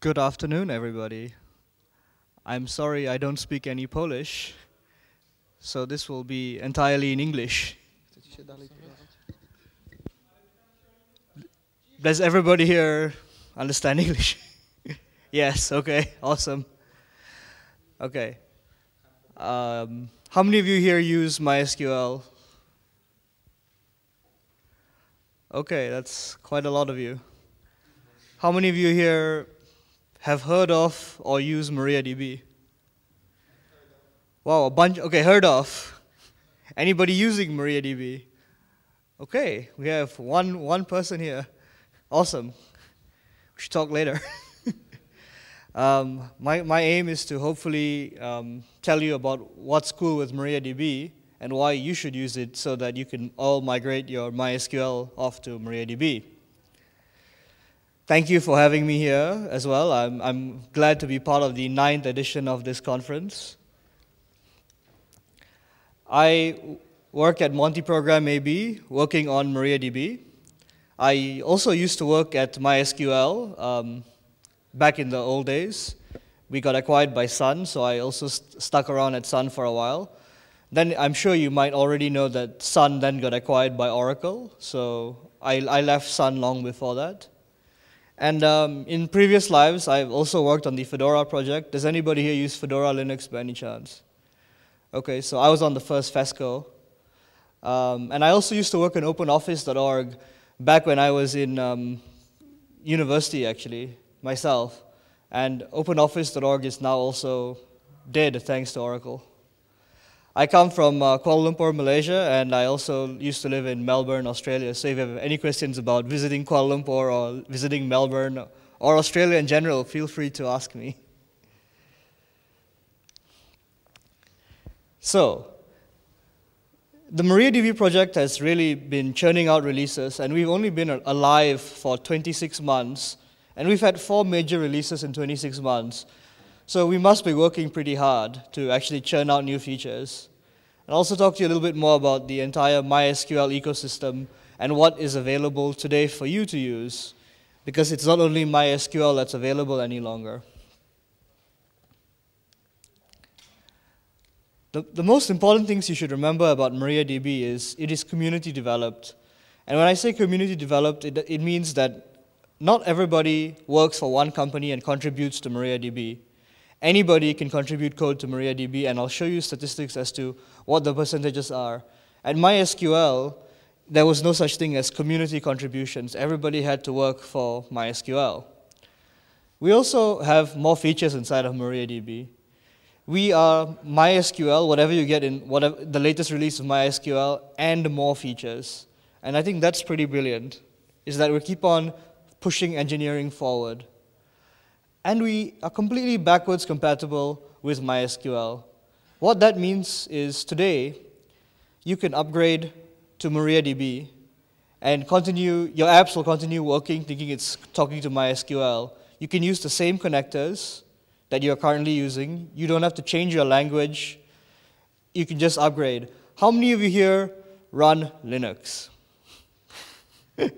Good afternoon, everybody. I'm sorry I don't speak any Polish, so this will be entirely in English. Does everybody here understand English? yes, okay, awesome. Okay. Um, how many of you here use MySQL? Okay, that's quite a lot of you. How many of you here have heard of or use MariaDB? Wow, a bunch. Okay, heard of. Anybody using MariaDB? Okay, we have one one person here. Awesome. We should talk later. um, my my aim is to hopefully um, tell you about what's cool with MariaDB and why you should use it so that you can all migrate your MySQL off to MariaDB. Thank you for having me here as well. I'm, I'm glad to be part of the ninth edition of this conference. I work at Monty Program AB, working on MariaDB. I also used to work at MySQL um, back in the old days. We got acquired by Sun, so I also st stuck around at Sun for a while. Then I'm sure you might already know that Sun then got acquired by Oracle, so I, I left Sun long before that. And um, in previous lives, I've also worked on the Fedora project. Does anybody here use Fedora Linux by any chance? Okay, so I was on the first FESCO. Um, and I also used to work in OpenOffice.org back when I was in um, university, actually, myself. And OpenOffice.org is now also dead thanks to Oracle. I come from uh, Kuala Lumpur, Malaysia, and I also used to live in Melbourne, Australia. So if you have any questions about visiting Kuala Lumpur or visiting Melbourne or Australia in general, feel free to ask me. So, the MariaDB project has really been churning out releases, and we've only been alive for 26 months, and we've had four major releases in 26 months. So we must be working pretty hard to actually churn out new features. And also talk to you a little bit more about the entire MySQL ecosystem and what is available today for you to use, because it's not only MySQL that's available any longer. The, the most important things you should remember about MariaDB is it is community developed. And when I say community developed, it, it means that not everybody works for one company and contributes to MariaDB. Anybody can contribute code to MariaDB, and I'll show you statistics as to what the percentages are. At MySQL, there was no such thing as community contributions. Everybody had to work for MySQL. We also have more features inside of MariaDB. We are MySQL, whatever you get in whatever, the latest release of MySQL, and more features. And I think that's pretty brilliant, is that we keep on pushing engineering forward. And we are completely backwards compatible with MySQL. What that means is today, you can upgrade to MariaDB and continue, your apps will continue working thinking it's talking to MySQL. You can use the same connectors that you're currently using. You don't have to change your language. You can just upgrade. How many of you here run Linux?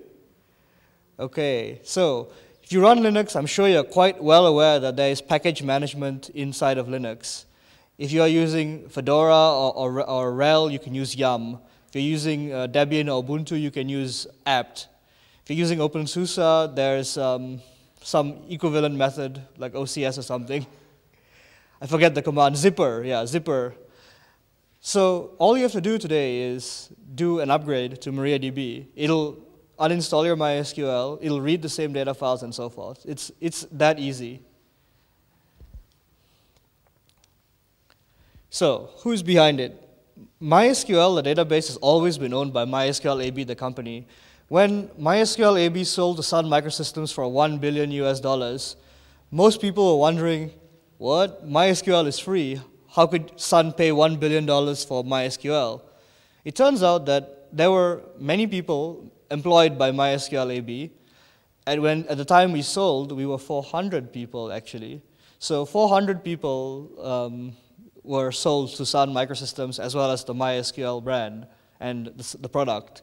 okay, so you run Linux, I'm sure you're quite well aware that there is package management inside of Linux. If you are using Fedora or, or, or RHEL, you can use Yum. If you're using uh, Debian or Ubuntu, you can use apt. If you're using OpenSUSE, there's um, some equivalent method like OCS or something. I forget the command, zypper, yeah, zypper. So all you have to do today is do an upgrade to MariaDB. It'll uninstall your MySQL, it'll read the same data files and so forth. It's, it's that easy. So, who's behind it? MySQL, the database, has always been owned by MySQL AB, the company. When MySQL AB sold to Sun Microsystems for 1 billion US dollars, most people were wondering, what? MySQL is free. How could Sun pay $1 billion for MySQL? It turns out that there were many people, employed by MySQL AB. And when, at the time we sold, we were 400 people actually. So 400 people um, were sold to Sun Microsystems as well as the MySQL brand and the, the, product.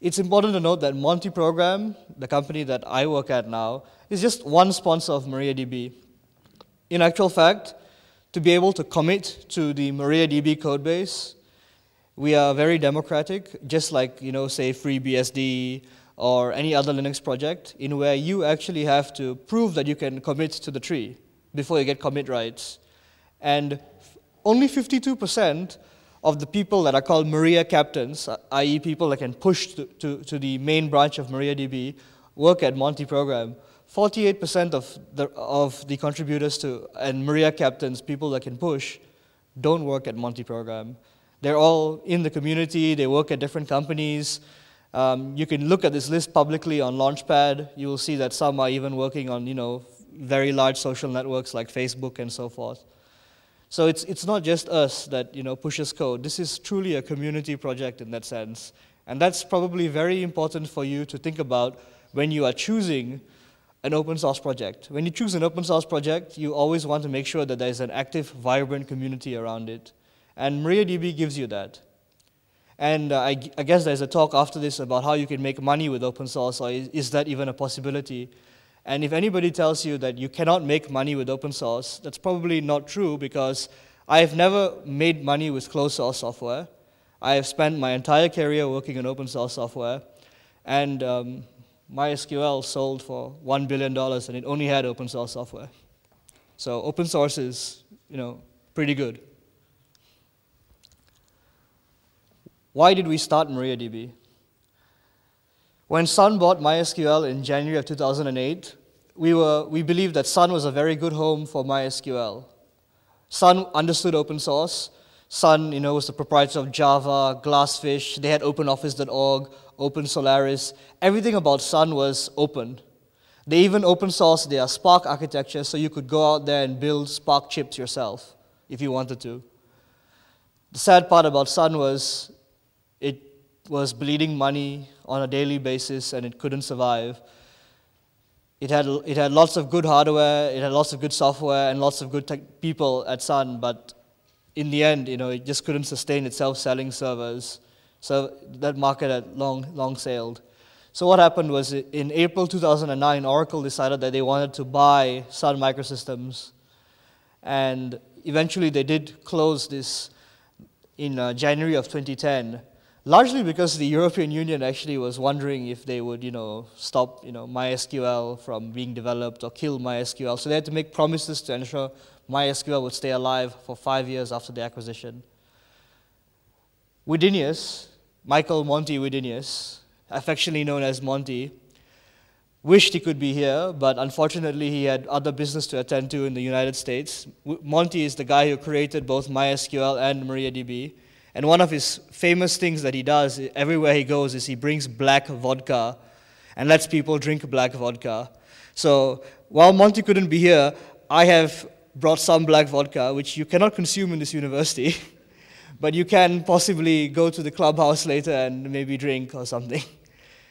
It's important to note that Monty Program the company that I work at now, is just one sponsor of MariaDB. In actual fact, to be able to commit to the MariaDB codebase, we are very democratic, just like, you know, say FreeBSD or any other Linux project, in where you actually have to prove that you can commit to the tree before you get commit rights. And only 52% of the people that are called Maria captains, uh, i.e. people that can push to, to, to the main branch of MariaDB, work at Monty program. 48% of the, of the contributors to, and Maria captains, people that can push, don't work at Monty program. They're all in the community, they work at different companies. Um, you can look at this list publicly on Launchpad. You will see that some are even working on, you know, very large social networks like Facebook and so forth. So it's, it's not just us that, you know, pushes code. This is truly a community project in that sense. And that's probably very important for you to think about when you are choosing an open source project. When you choose an open source project, you always want to make sure that there's an active, vibrant community around it. And MariaDB gives you that. And uh, I, I, guess there's a talk after this about how you can make money with open source, or is, is that even a possibility? And if anybody tells you that you cannot make money with open source, that's probably not true because I have never made money with closed source software. I have spent my entire career working on open source software, and um, MySQL sold for $1 billion and it only had open source software. So open source is, you know, pretty good. Why did we start MariaDB? When Sun bought MySQL in January of 2008, we, were, we believed that Sun was a very good home for MySQL. Sun understood open source. Sun, you know, was the proprietor of Java, Glassfish. They had OpenOffice.org, Open Solaris. Everything about Sun was open. They even open sourced their SPARC architecture so you could go out there and build SPARC chips yourself if you wanted to. The sad part about Sun was it was bleeding money on a daily basis and it couldn't survive. It had, it had lots of good hardware, it had lots of good software, and lots of good people at Sun, but in the end, you know, it just couldn't sustain itself selling servers. So that market had long, long sailed. So what happened was in April 2009, Oracle decided that they wanted to buy Sun Microsystems. And eventually they did close this in uh, January of 2010, largely because the European Union actually was wondering if they would, you know, stop, you know, MySQL from being developed or kill MySQL. So they had to make promises to ensure MySQL would stay alive for five years after the acquisition. Widenius, Michael Monty Widenius, affectionately known as Monty, wished he could be here, but unfortunately he had other business to attend to in the United States. Monty is the guy who created both MySQL and MariaDB. And one of his famous things that he does everywhere he goes is he brings black vodka and lets people drink black vodka. So while Monty couldn't be here, I have brought some black vodka, which you cannot consume in this university. but you can possibly go to the clubhouse later and maybe drink or something.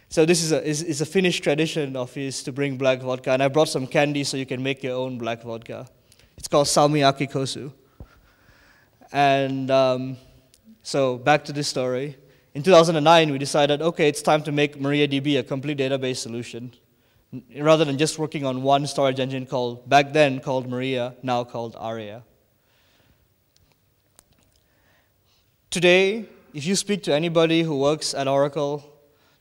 So this is a, is, is a Finnish tradition of his to bring black vodka, and I brought some candy so you can make your own black vodka. It's called salmiakki kossu. And um, so back to this story. In 2009, we decided, okay, it's time to make MariaDB a complete database solution. Rather than just working on one storage engine called, back then called Maria, now called Aria. Today, if you speak to anybody who works at Oracle,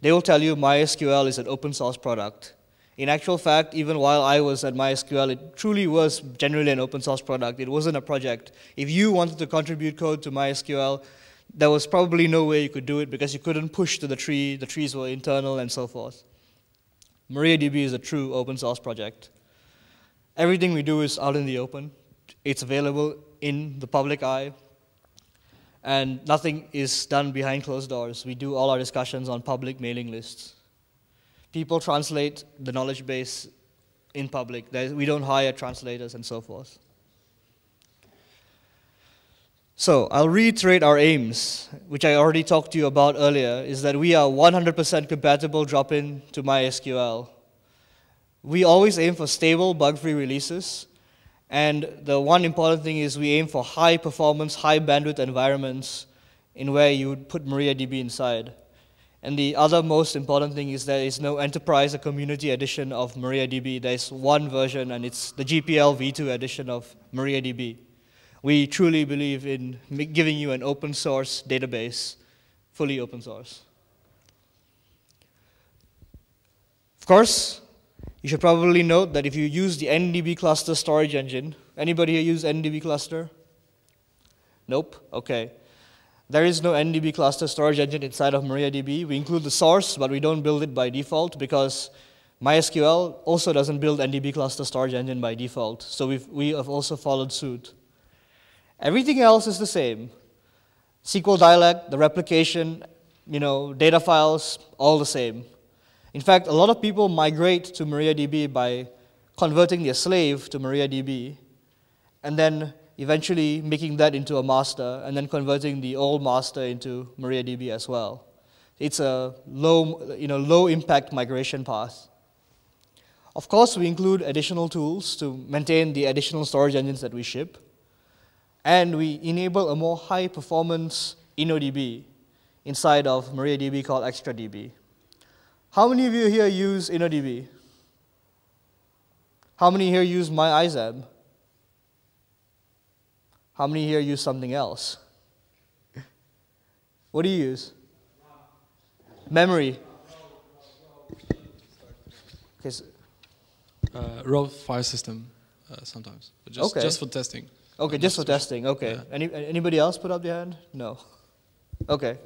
they will tell you MySQL is an open source product. In actual fact, even while I was at MySQL, it truly was generally an open source product. It wasn't a project. If you wanted to contribute code to MySQL, there was probably no way you could do it because you couldn't push to the tree, the trees were internal, and so forth. MariaDB is a true open source project. Everything we do is out in the open. It's available in the public eye and nothing is done behind closed doors. We do all our discussions on public mailing lists. People translate the knowledge base in public. we don't hire translators and so forth. So I'll reiterate our aims, which I already talked to you about earlier, is that we are 100% compatible drop-in to MySQL. We always aim for stable, bug-free releases, and the one important thing is we aim for high performance, high bandwidth environments in where you would put MariaDB inside. And the other most important thing is there is no enterprise or community edition of MariaDB. There's one version, and it's the GPL v2 edition of MariaDB. We truly believe in giving you an open source database, fully open source. Of course, you should probably note that if you use the NDB cluster storage engine, anybody here use NDB cluster? Nope? Okay. There is no NDB cluster storage engine inside of MariaDB. We include the source, but we don't build it by default because MySQL also doesn't build NDB cluster storage engine by default. So we've, we have also followed suit. Everything else is the same. SQL dialect, the replication, you know, data files, all the same. In fact, a lot of people migrate to MariaDB by converting their slave to MariaDB and then eventually making that into a master and then converting the old master into MariaDB as well. It's a low, you know, low impact migration path. Of course, we include additional tools to maintain the additional storage engines that we ship. And we enable a more high performance InnoDB inside of MariaDB called XtraDB. How many of you here use InnoDB? How many here use MyISAM? How many here use something else? What do you use? Memory. Okay, so uh, raw file system uh, sometimes, just, okay. just for testing. Okay, just for testing. Okay. Yeah. Any, anybody else put up their hand? No. Okay.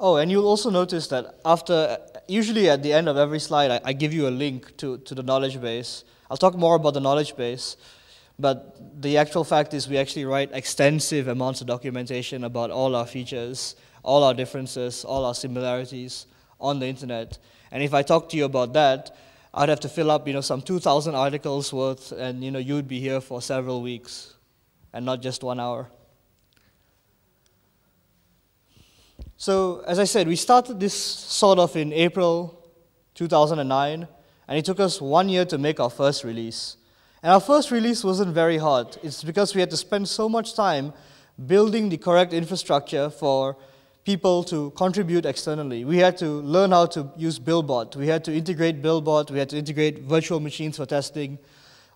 Oh, and you'll also notice that after, usually at the end of every slide, I, I give you a link to, to the knowledge base. I'll talk more about the knowledge base, but the actual fact is we actually write extensive amounts of documentation about all our features, all our differences, all our similarities on the internet. And if I talk to you about that, I'd have to fill up, you know, some 2,000 articles worth, and you know, you'd be here for several weeks, and not just one hour. So, as I said, we started this sort of in April 2009, and it took us one year to make our first release. And our first release wasn't very hard. It's because we had to spend so much time building the correct infrastructure for people to contribute externally. We had to learn how to use Buildbot. We had to integrate Buildbot. We had to integrate virtual machines for testing.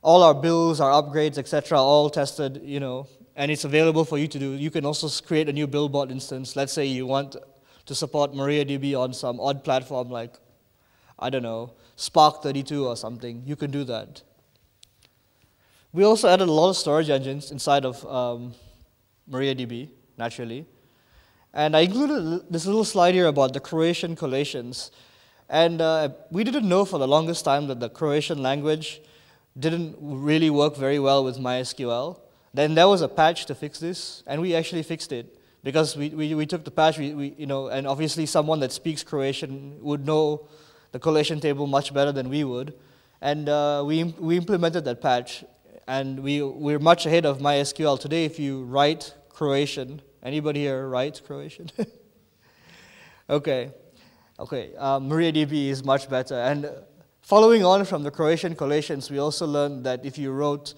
All our bills, our upgrades, etc., all tested, you know, and it's available for you to do. You can also create a new Buildbot instance. Let's say you want to support MariaDB on some odd platform like, I don't know, SPARC 32 or something, you can do that. We also added a lot of storage engines inside of um, MariaDB, naturally. And I included this little slide here about the Croatian collations. And uh, we didn't know for the longest time that the Croatian language didn't really work very well with MySQL. Then there was a patch to fix this, and we actually fixed it because we, we, we took the patch, we, we, you know, and obviously someone that speaks Croatian would know the collation table much better than we would. And uh, we, we implemented that patch, and we, we're much ahead of MySQL. Today, if you write Croatian, anybody here write Croatian? okay, okay, um, MariaDB is much better. And following on from the Croatian collations, we also learned that if you wrote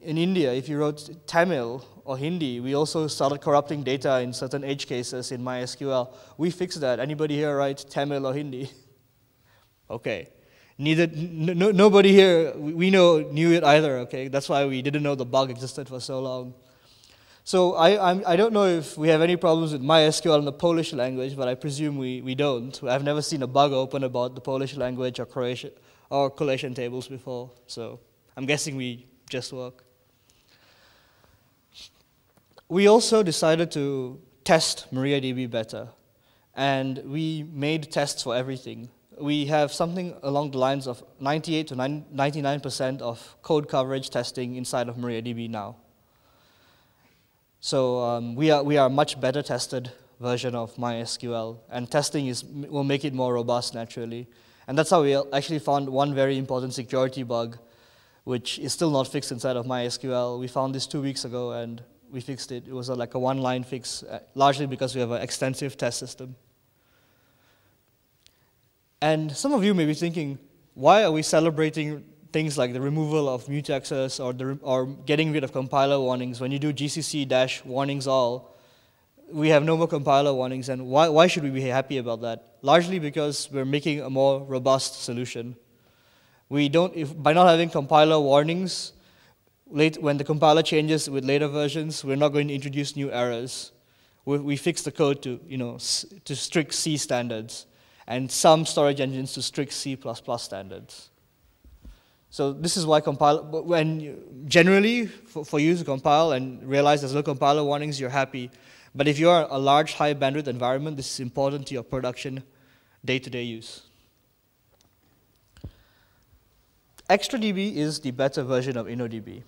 in India, if you wrote Tamil or Hindi, we also started corrupting data in certain edge cases in MySQL. We fixed that. Anybody here write Tamil or Hindi? Okay. Neither, no, nobody here, we know, knew it either, okay? That's why we didn't know the bug existed for so long. So I, I'm, I do not know if we have any problems with MySQL in the Polish language, but I presume we, we don't. I've never seen a bug open about the Polish language or Croatian or collation tables before, so I'm guessing we just work. We also decided to test MariaDB better, and we made tests for everything we have something along the lines of 98 to 99% of code coverage testing inside of MariaDB now. So um, we, are, we are a much better tested version of MySQL, and testing is, will make it more robust naturally. And that's how we actually found one very important security bug, which is still not fixed inside of MySQL. We found this two weeks ago, and we fixed it. It was a, like a one-line fix, uh, largely because we have an extensive test system. And some of you may be thinking, why are we celebrating things like the removal of mutexes or, the, or getting rid of compiler warnings when you do gcc dash warnings all? we have no more compiler warnings. And why, why should we be happy about that? Largely because we're making a more robust solution. We don't, if, by not having compiler warnings, late, when the compiler changes with later versions, we're not going to introduce new errors. We, we fix the code to, you know, to strict C standards, and some storage engines to strict C++ standards. So this is why compile, when generally for, for you to compile and realize there's no compiler warnings, you're happy. But if you're a large high bandwidth environment, this is important to your production day-to-day -day use. XtraDB is the better version of InnoDB.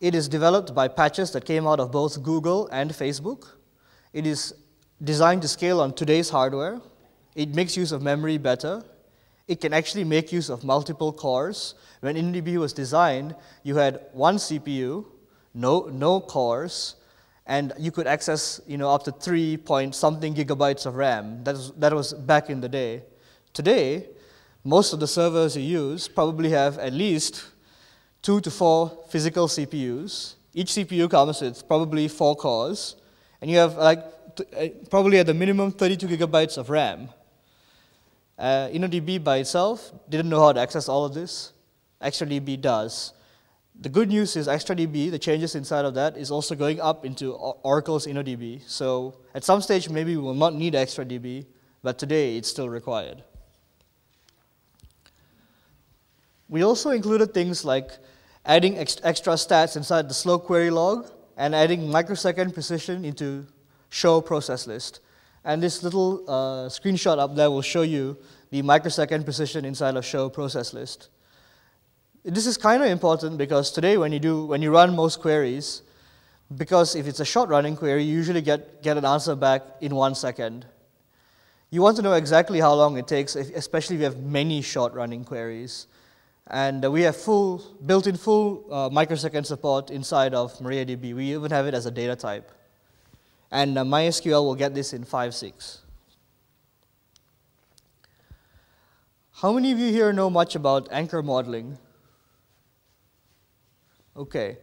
It is developed by patches that came out of both Google and Facebook. It is designed to scale on today's hardware. It makes use of memory better. It can actually make use of multiple cores. When InnoDB was designed, you had one CPU, no, no cores, and you could access you know, up to three point something gigabytes of RAM. That was, that was back in the day. Today, most of the servers you use probably have at least two to four physical CPUs. Each CPU comes with probably four cores, and you have like uh, probably at the minimum 32 gigabytes of RAM. Uh, InnoDB by itself didn't know how to access all of this. XtraDB does. The good news is XtraDB, the changes inside of that, is also going up into Oracle's InnoDB. So at some stage, maybe we will not need XtraDB, but today it's still required. We also included things like adding ex extra stats inside the slow query log and adding microsecond precision into show process list. And this little uh, screenshot up there will show you the microsecond precision inside of show process list. This is kind of important because today when you do when you run most queries, because if it's a short running query, you usually get, get an answer back in one second. You want to know exactly how long it takes, especially if you have many short running queries. And uh, we have full, built-in full uh, microsecond support inside of MariaDB. We even have it as a data type. And uh, MySQL will get this in 5.6. How many of you here know much about anchor modeling? Okay.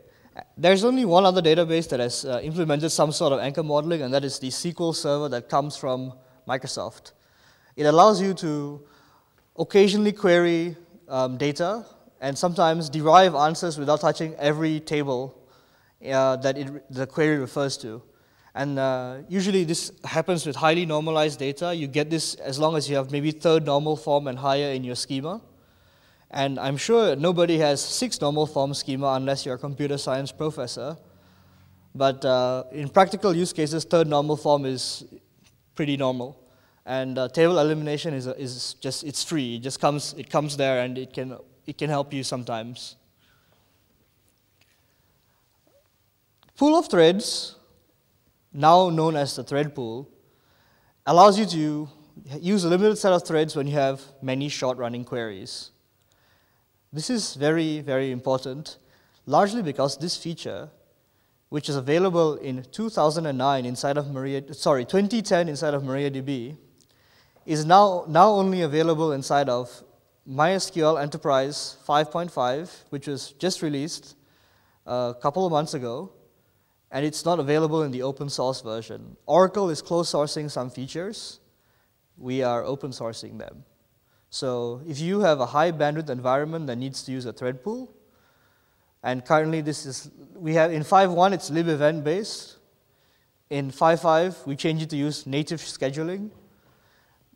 There's only one other database that has uh, implemented some sort of anchor modeling, and that is the SQL Server that comes from Microsoft. It allows you to occasionally query um, data and sometimes derive answers without touching every table uh, that it, the query refers to. And uh, usually this happens with highly normalized data. You get this as long as you have maybe third normal form and higher in your schema. And I'm sure nobody has six normal form schema unless you're a computer science professor. But uh, in practical use cases, third normal form is pretty normal. And uh, table elimination is, is just, it's free. It just comes, it comes there and it can, it can help you sometimes. Pool of threads, now known as the thread pool, allows you to use a limited set of threads when you have many short running queries. This is very, very important, largely because this feature, which is available in 2009 inside of Maria, sorry, 2010 inside of MariaDB, is now, now only available inside of MySQL Enterprise 5.5, which was just released a couple of months ago, and it's not available in the open source version. Oracle is closed sourcing some features. We are open sourcing them. So if you have a high bandwidth environment that needs to use a thread pool, and currently this is, we have in 5.1 it's libevent based. In 5.5 we change it to use native scheduling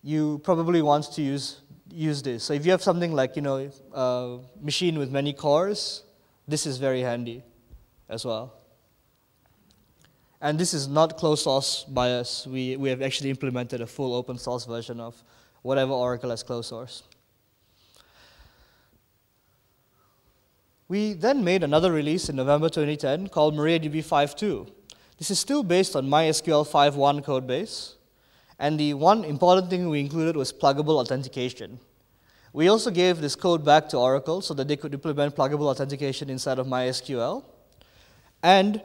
you probably want to use, use this. So if you have something like, you know, a machine with many cores, this is very handy as well. And this is not closed source by us. We, we have actually implemented a full open source version of whatever Oracle has closed source. We then made another release in November 2010 called MariaDB 5.2. This is still based on MySQL 5.1 codebase, and the one important thing we included was pluggable authentication. We also gave this code back to Oracle so that they could implement pluggable authentication inside of MySQL. And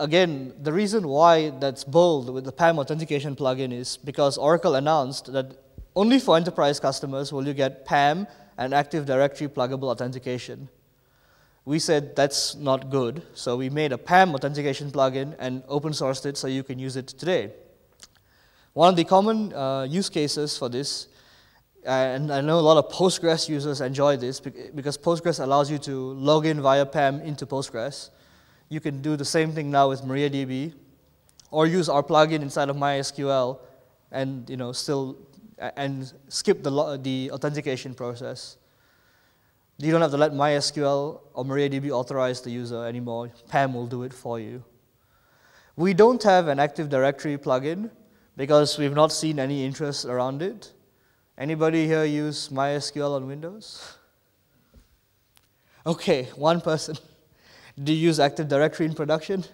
again, the reason why that's bold with the PAM authentication plugin is because Oracle announced that only for enterprise customers will you get PAM and Active Directory pluggable authentication. we said that's not good, so we made a PAM authentication plugin and open sourced it so you can use it today. One of the common uh, use cases for this, and I know a lot of Postgres users enjoy this because Postgres allows you to log in via PAM into Postgres. You can do the same thing now with MariaDB, or use our plugin inside of MySQL and you know still and skip the, the authentication process. You don't have to let MySQL or MariaDB authorize the user anymore. PAM will do it for you. We don't have an Active Directory plugin because we've not seen any interest around it. Anybody here use MySQL on Windows? Okay, one person. Do you use Active Directory in production?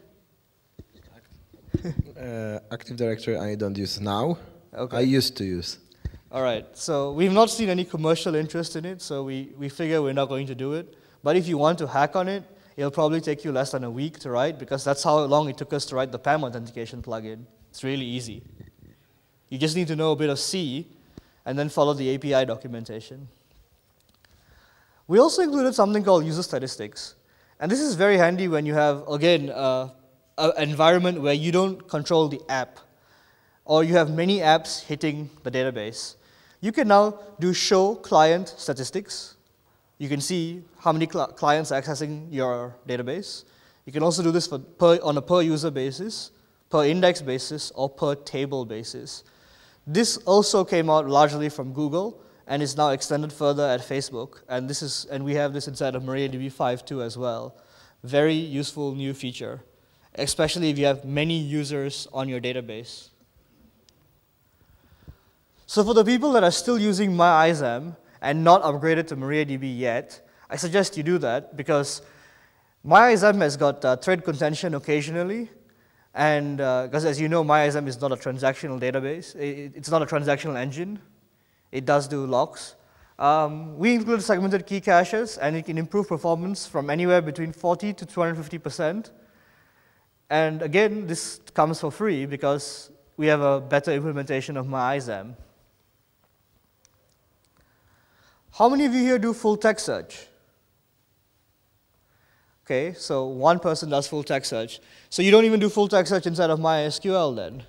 uh, Active Directory I don't use now. Okay. I used to use. All right, so we've not seen any commercial interest in it, so we, we figure we're not going to do it. But if you want to hack on it, it'll probably take you less than a week to write because that's how long it took us to write the PAM authentication plugin. It's really easy. You just need to know a bit of C and then follow the API documentation. We also included something called user statistics. And this is very handy when you have, again, uh, an environment where you don't control the app or you have many apps hitting the database. You can now do show client statistics. You can see how many cl clients are accessing your database. You can also do this per, on a per user basis, per index basis, or per table basis. This also came out largely from Google and is now extended further at Facebook. And, this is, and we have this inside of MariaDB 5.2 as well. Very useful new feature, especially if you have many users on your database. So for the people that are still using MyISAM and not upgraded to MariaDB yet, I suggest you do that because MyISAM has got uh, thread contention occasionally, and because uh, as you know, MyISAM is not a transactional database. It, it's not a transactional engine. It does do locks. Um, we include segmented key caches, and it can improve performance from anywhere between 40 to 250 percent. And again, this comes for free because we have a better implementation of MyISAM. How many of you here do full text search? Okay, so one person does full text search. So you don't even do full text search inside of MySQL then.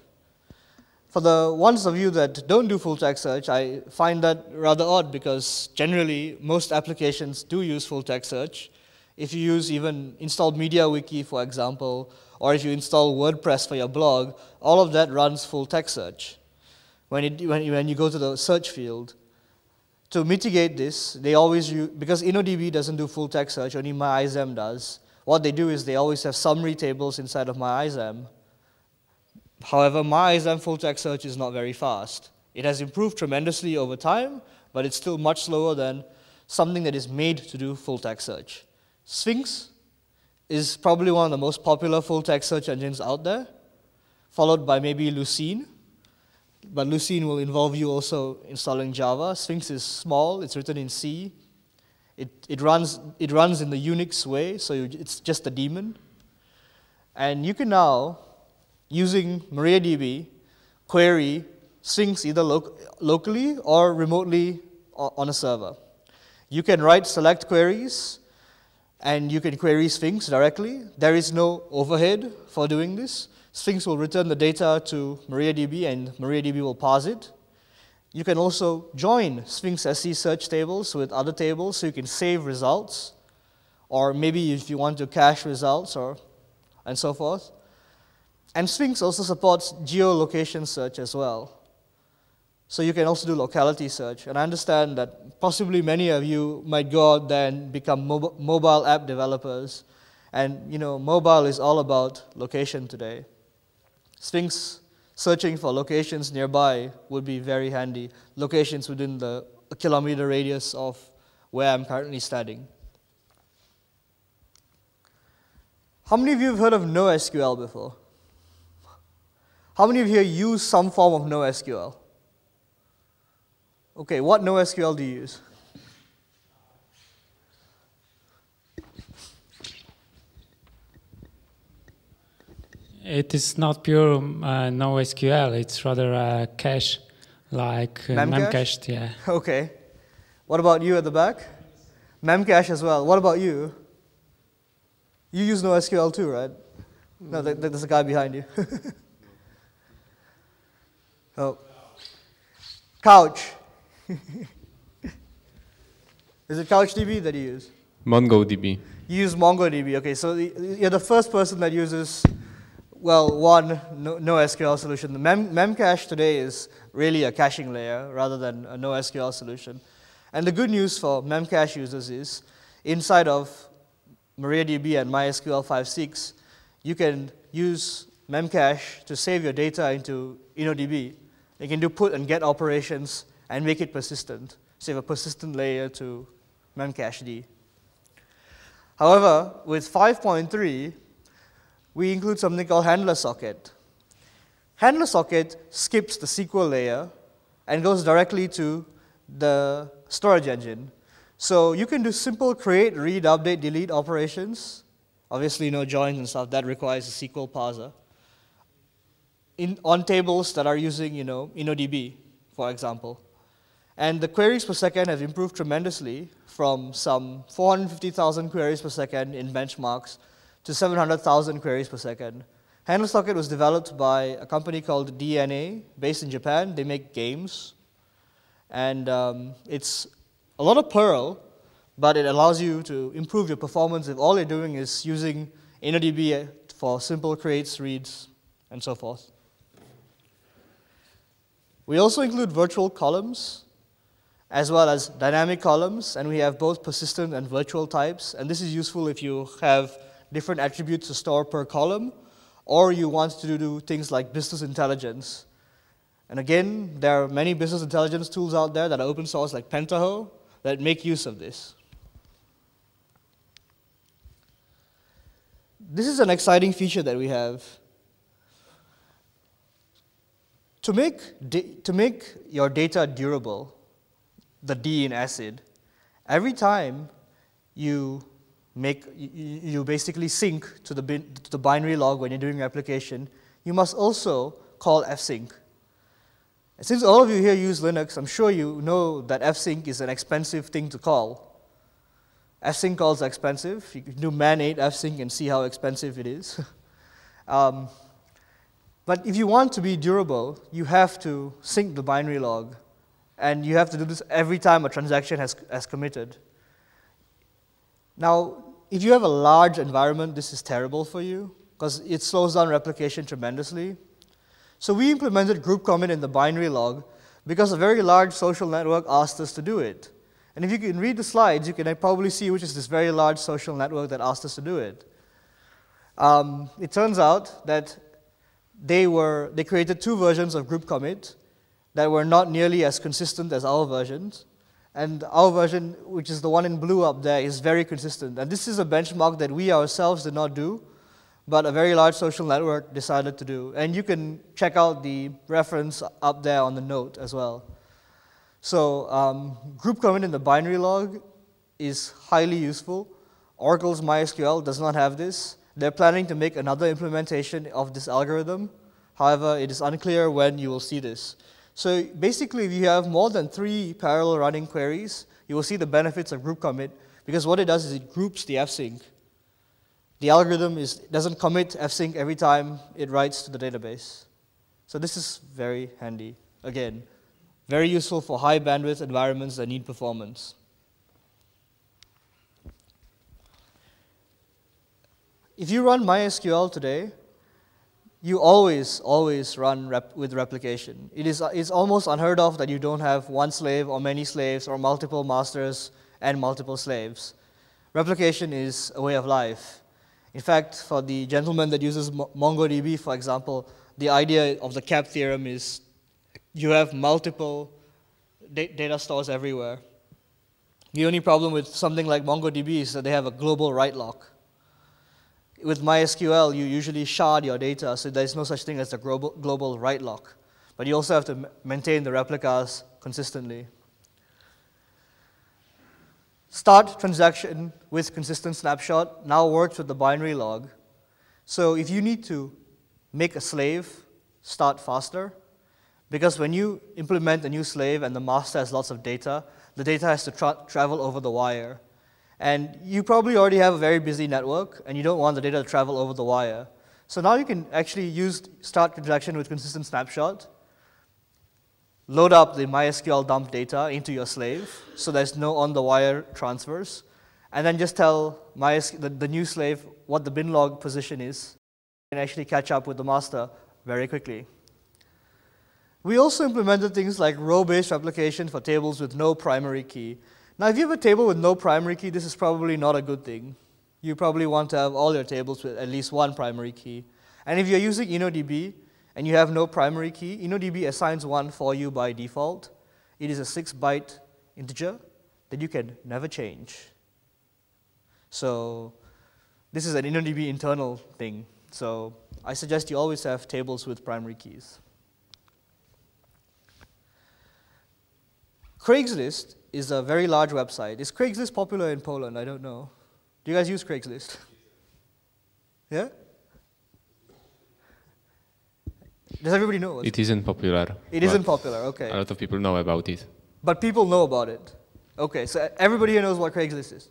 For the ones of you that don't do full text search, I find that rather odd because generally most applications do use full text search. If you use even installed MediaWiki, for example, or if you install WordPress for your blog, all of that runs full text search. When, it, when, when you go to the search field, to mitigate this, they always use, because InnoDB doesn't do full text search, only MyISAM does. What they do is they always have summary tables inside of MyISAM. However, my MyISAM full text search is not very fast. It has improved tremendously over time, but it's still much slower than something that is made to do full text search. Sphinx is probably one of the most popular full text search engines out there, followed by maybe Lucene but Lucene will involve you also installing Java. Sphinx is small, it's written in C. It, it, runs, it runs in the Unix way, so it's just a daemon. And you can now, using MariaDB, query Sphinx either lo locally or remotely on a server. You can write select queries, and you can query Sphinx directly. There is no overhead for doing this. Sphinx will return the data to MariaDB and MariaDB will parse it. You can also join SphinxSE search tables with other tables so you can save results, or maybe if you want to cache results or and so forth. And Sphinx also supports geolocation search as well. So you can also do locality search. And I understand that possibly many of you might go out there and become mobile app developers. And you know, mobile is all about location today. Sphinx searching for locations nearby would be very handy, locations within the kilometer radius of where I'm currently studying. How many of you have heard of NoSQL before? How many of you use some form of NoSQL? Okay, what NoSQL do you use? It is not pure uh, NoSQL. It's rather a cache, like uh, Memcache. Yeah. Okay. What about you at the back? Memcache as well. What about you? You use NoSQL too, right? No, there's a guy behind you. oh. Couch. Is it CouchDB that you use? MongoDB. You use MongoDB. Okay, so you're the first person that uses, well, one no, SQL solution. The Mem Memcache today is really a caching layer rather than a no SQL solution. And the good news for Memcache users is inside of MariaDB and MySQL 5.6, you can use Memcache to save your data into InnoDB. You can do put and get operations and make it persistent. So you have a persistent layer to memcached. However, with 5.3, we include something called handler socket. Handler socket skips the SQL layer and goes directly to the storage engine. So you can do simple create, read, update, delete operations. Obviously, no joins and stuff. That requires a SQL parser. In, on tables that are using, you know, InnoDB, for example. And the queries per second have improved tremendously from some 450,000 queries per second in benchmarks to 700,000 queries per second. Handler Socket was developed by a company called DeNA, based in Japan. They make games. And um, it's a lot of Perl, but it allows you to improve your performance if all you're doing is using InnoDB for simple creates, reads, and so forth. We also include virtual columns as well as dynamic columns, and we have both persistent and virtual types. And this is useful if you have different attributes to store per column, or you want to do things like business intelligence. And again, there are many business intelligence tools out there that are open source, like Pentaho, that make use of this. This is an exciting feature that we have. To make, to make your data durable, the D in ACID, every time you make, you, basically sync to the, bin, to the binary log when you're doing replication, you must also call fsync. And Since all of you here use Linux, I'm sure you know that fsync is an expensive thing to call. fsync calls are expensive. You can do man8 fsync and see how expensive it is. um, but if you want to be durable, you have to sync the binary log and you have to do this every time a transaction has, has committed. Now, if you have a large environment, this is terrible for you because it slows down replication tremendously. So we implemented group commit in the binary log because a very large social network asked us to do it. And if you can read the slides, you can probably see which is this very large social network that asked us to do it. Um, it turns out that they, were, they created two versions of group commit that were not nearly as consistent as our versions. And our version, which is the one in blue up there, is very consistent. And this is a benchmark that we ourselves did not do, but a very large social network decided to do. And you can check out the reference up there on the note as well. So um, group commit in the binary log is highly useful. Oracle's MySQL does not have this. They're planning to make another implementation of this algorithm. However, it is unclear when you will see this. So basically, if you have more than three parallel running queries, you will see the benefits of group commit because what it does is it groups the fsync. The algorithm is, doesn't commit fsync every time it writes to the database. So this is very handy. Again, very useful for high bandwidth environments that need performance. If you run MySQL today, you always, always run rep with replication. It is it's almost unheard of that you don't have one slave or many slaves or multiple masters and multiple slaves. Replication is a way of life. In fact, for the gentleman that uses MongoDB, for example, the idea of the CAP theorem is you have multiple da data stores everywhere. The only problem with something like MongoDB is that they have a global write lock with MySQL, you usually shard your data, so there's no such thing as the global, global write lock. But you also have to maintain the replicas consistently. Start transaction with consistent snapshot now works with the binary log. So if you need to make a slave start faster, because when you implement a new slave and the master has lots of data, the data has to tra travel over the wire. And you probably already have a very busy network, and you don't want the data to travel over the wire. So now you can actually use start transaction with consistent snapshot, load up the MySQL dump data into your slave, so there's no on-the-wire transfers, and then just tell MySQL, the, the new slave what the bin log position is, and actually catch up with the master very quickly. We also implemented things like row-based replication for tables with no primary key. Now, if you have a table with no primary key, this is probably not a good thing. You probably want to have all your tables with at least one primary key. And if you're using InnoDB and you have no primary key, InnoDB assigns one for you by default. It is a six byte integer that you can never change. So this is an InnoDB internal thing. So I suggest you always have tables with primary keys. Craigslist is a very large website. Is Craigslist popular in Poland? I don't know. Do you guys use Craigslist? Yeah? Does everybody know? It isn't popular. It isn't popular, okay. A lot of people know about it. But people know about it. Okay, so everybody here knows what Craigslist is.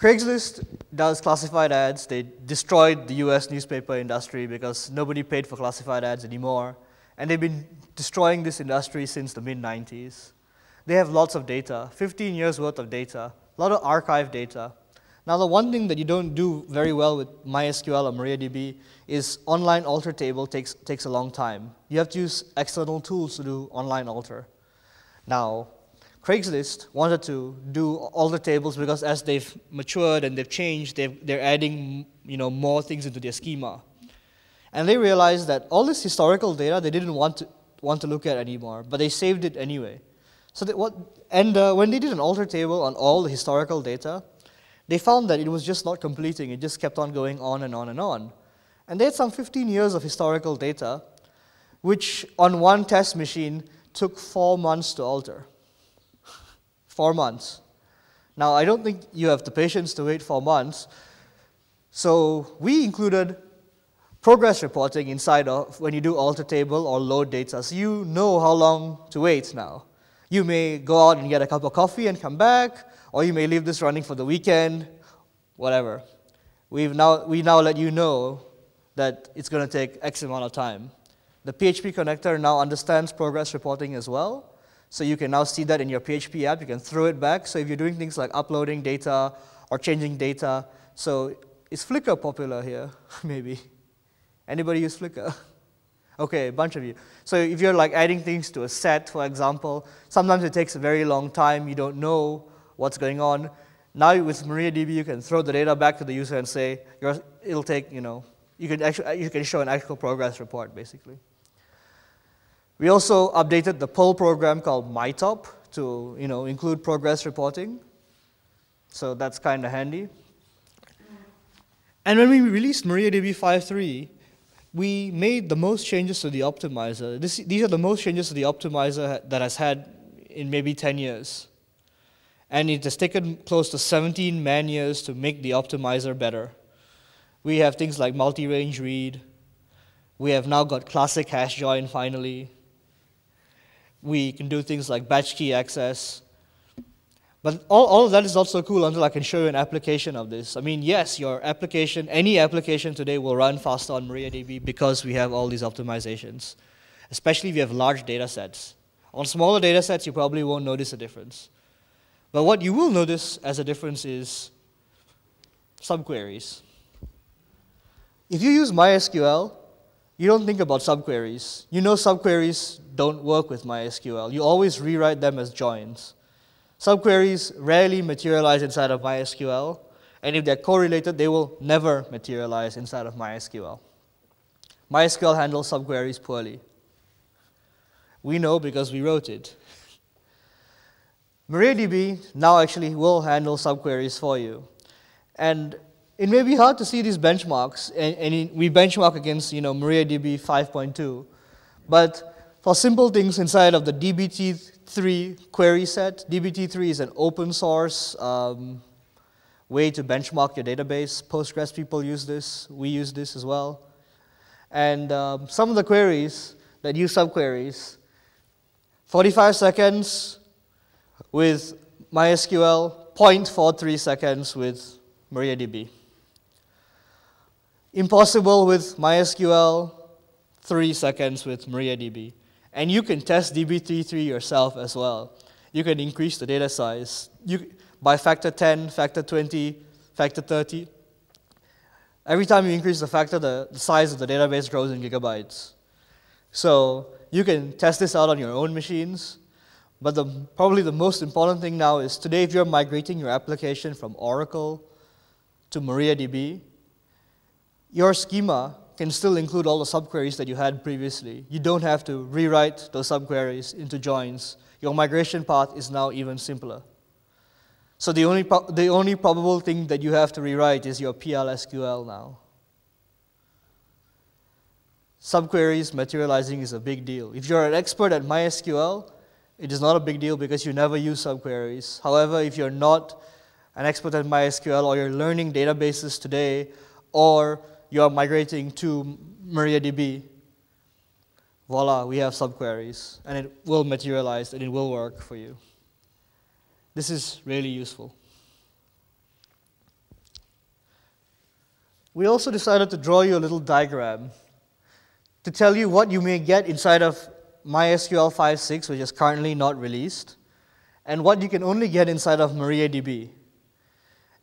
Craigslist does classified ads. They destroyed the US newspaper industry because nobody paid for classified ads anymore. And they've been destroying this industry since the mid 90s. They have lots of data, 15 years worth of data, a lot of archive data. Now, the one thing that you don't do very well with MySQL or MariaDB is online alter table takes, takes a long time. You have to use external tools to do online alter. Now, Craigslist wanted to do alter tables because as they've matured and they've changed, they've, they're adding you know, more things into their schema. And they realized that all this historical data they didn't want to, want to look at anymore, but they saved it anyway. So what, and uh, when they did an alter table on all the historical data, they found that it was just not completing. It just kept on going on and on and on. And they had some 15 years of historical data, which on one test machine took four months to alter. four months. Now, I don't think you have the patience to wait four months. So we included progress reporting inside of when you do alter table or load data. So you know how long to wait now. You may go out and get a cup of coffee and come back, or you may leave this running for the weekend, whatever. We've now, we now let you know that it's going to take X amount of time. The PHP connector now understands progress reporting as well. So you can now see that in your PHP app. You can throw it back. So if you're doing things like uploading data or changing data, so is Flickr popular here? Maybe. Anybody use Flickr? Okay, a bunch of you. So if you're like adding things to a set, for example, sometimes it takes a very long time. You don't know what's going on. Now with MariaDB, you can throw the data back to the user and say, it'll take, you know, you can, actually, uh, you can show an actual progress report, basically. We also updated the Perl program called MyTop to, you know, include progress reporting. So that's kind of handy. And when we released MariaDB 5.3, we made the most changes to the optimizer. This, these are the most changes to the optimizer that has had in maybe 10 years. And it has taken close to 17 man years to make the optimizer better. We have things like multi-range read. We have now got classic hash join finally. We can do things like batch key access. But all, all of that is also cool until I can show you an application of this. I mean, yes, your application, any application today will run faster on MariaDB because we have all these optimizations, especially if you have large data sets. On smaller data sets, you probably won't notice a difference. But what you will notice as a difference is subqueries. If you use MySQL, you don't think about subqueries. You know subqueries don't work with MySQL. You always rewrite them as joins. Subqueries rarely materialize inside of MySQL, and if they're correlated, they will never materialize inside of MySQL. MySQL handles subqueries poorly. We know because we wrote it. MariaDB now actually will handle subqueries for you. And it may be hard to see these benchmarks, and, and we benchmark against you know, MariaDB 5.2, but for simple things inside of the DBT 3 query set. DBT3 is an open source um, way to benchmark your database. Postgres people use this. We use this as well. And um, some of the queries that use subqueries, 45 seconds with MySQL 0.43 seconds with MariaDB. Impossible with MySQL, 3 seconds with MariaDB. And you can test DBT3 yourself as well. You can increase the data size you, by factor 10, factor 20, factor 30. Every time you increase the factor, the, the size of the database grows in gigabytes. So you can test this out on your own machines. But the, probably the most important thing now is today, if you're migrating your application from Oracle to MariaDB, your schema can still include all the subqueries that you had previously. You don't have to rewrite those subqueries into joins. Your migration path is now even simpler. So the only, the only probable thing that you have to rewrite is your PLSQL now. Subqueries materializing is a big deal. If you're an expert at MySQL, it is not a big deal because you never use subqueries. However, if you're not an expert at MySQL or you're learning databases today or you're migrating to MariaDB, voila, we have subqueries and it will materialize and it will work for you. This is really useful. We also decided to draw you a little diagram to tell you what you may get inside of MySQL 5.6, which is currently not released, and what you can only get inside of MariaDB.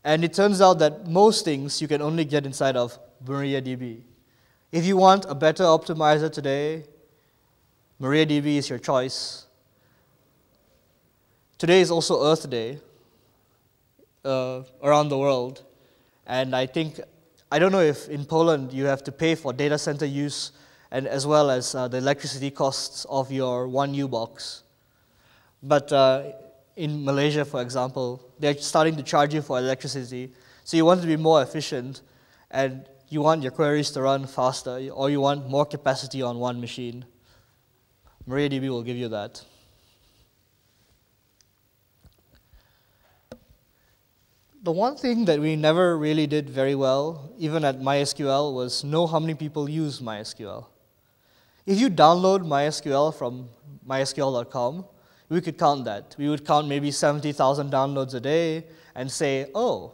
And it turns out that most things you can only get inside of MariaDB. If you want a better optimizer today, MariaDB is your choice. Today is also Earth Day uh, around the world. And I think, I don't know if in Poland you have to pay for data center use and as well as uh, the electricity costs of your one U box. But uh, in Malaysia, for example, they're starting to charge you for electricity. So you want to be more efficient, and you want your queries to run faster, or you want more capacity on one machine. MariaDB will give you that. The one thing that we never really did very well, even at MySQL, was know how many people use MySQL. If you download MySQL from mysql.com, we could count that. We would count maybe 70,000 downloads a day and say, oh,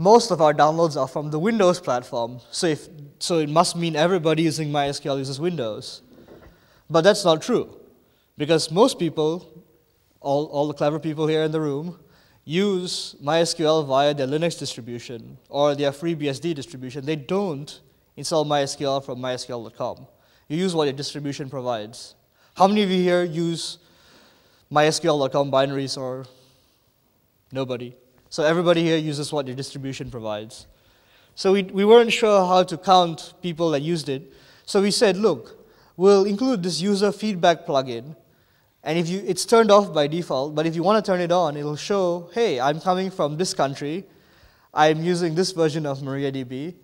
most of our downloads are from the Windows platform, so, if, so it must mean everybody using MySQL uses Windows. But that's not true, because most people, all, all the clever people here in the room, use MySQL via their Linux distribution or their FreeBSD distribution. They don't install MySQL from mysql.com. You use what your distribution provides. How many of you here use MySQL.com binaries or nobody? So everybody here uses what your distribution provides. So we, we weren't sure how to count people that used it. So we said, look, we'll include this user feedback plugin. And if you, it's turned off by default, but if you want to turn it on, it'll show, hey, I'm coming from this country. I'm using this version of MariaDB.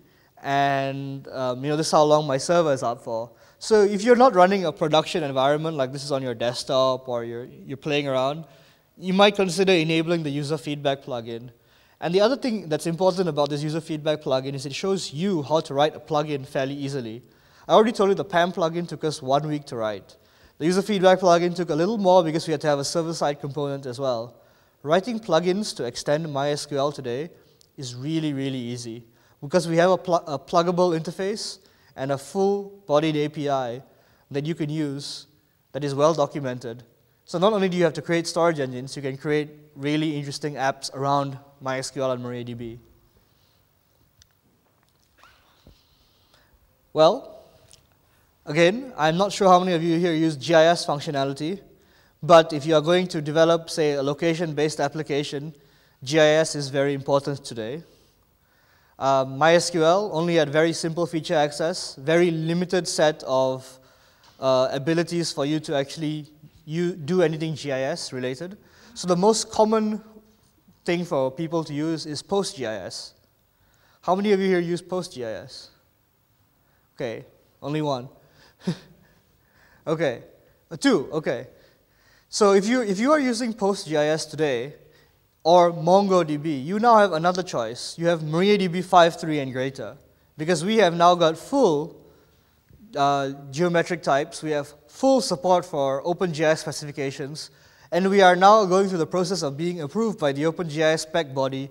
And um, you know, this is how long my server is up for. So if you're not running a production environment, like this is on your desktop or you're, you're playing around, you might consider enabling the user feedback plugin. And the other thing that's important about this user feedback plugin is it shows you how to write a plugin fairly easily. I already told you the PAM plugin took us one week to write. The user feedback plugin took a little more because we had to have a server-side component as well. Writing plugins to extend MySQL today is really, really easy because we have a, pl a pluggable interface and a full bodied API that you can use that is well documented. So not only do you have to create storage engines, you can create really interesting apps around MySQL and MariaDB. Well, again, I'm not sure how many of you here use GIS functionality, but if you are going to develop, say, a location-based application, GIS is very important today. Uh, MySQL only had very simple feature access, very limited set of uh, abilities for you to actually you do anything GIS related. So the most common thing for people to use is PostGIS. How many of you here use PostGIS? Okay, only one. okay, uh, two, okay. So if you, if you are using PostGIS today, or MongoDB, you now have another choice. You have MariaDB 5.3 and greater. Because we have now got full uh, geometric types, we have full support for OpenGIS specifications, And we are now going through the process of being approved by the OpenGIS spec body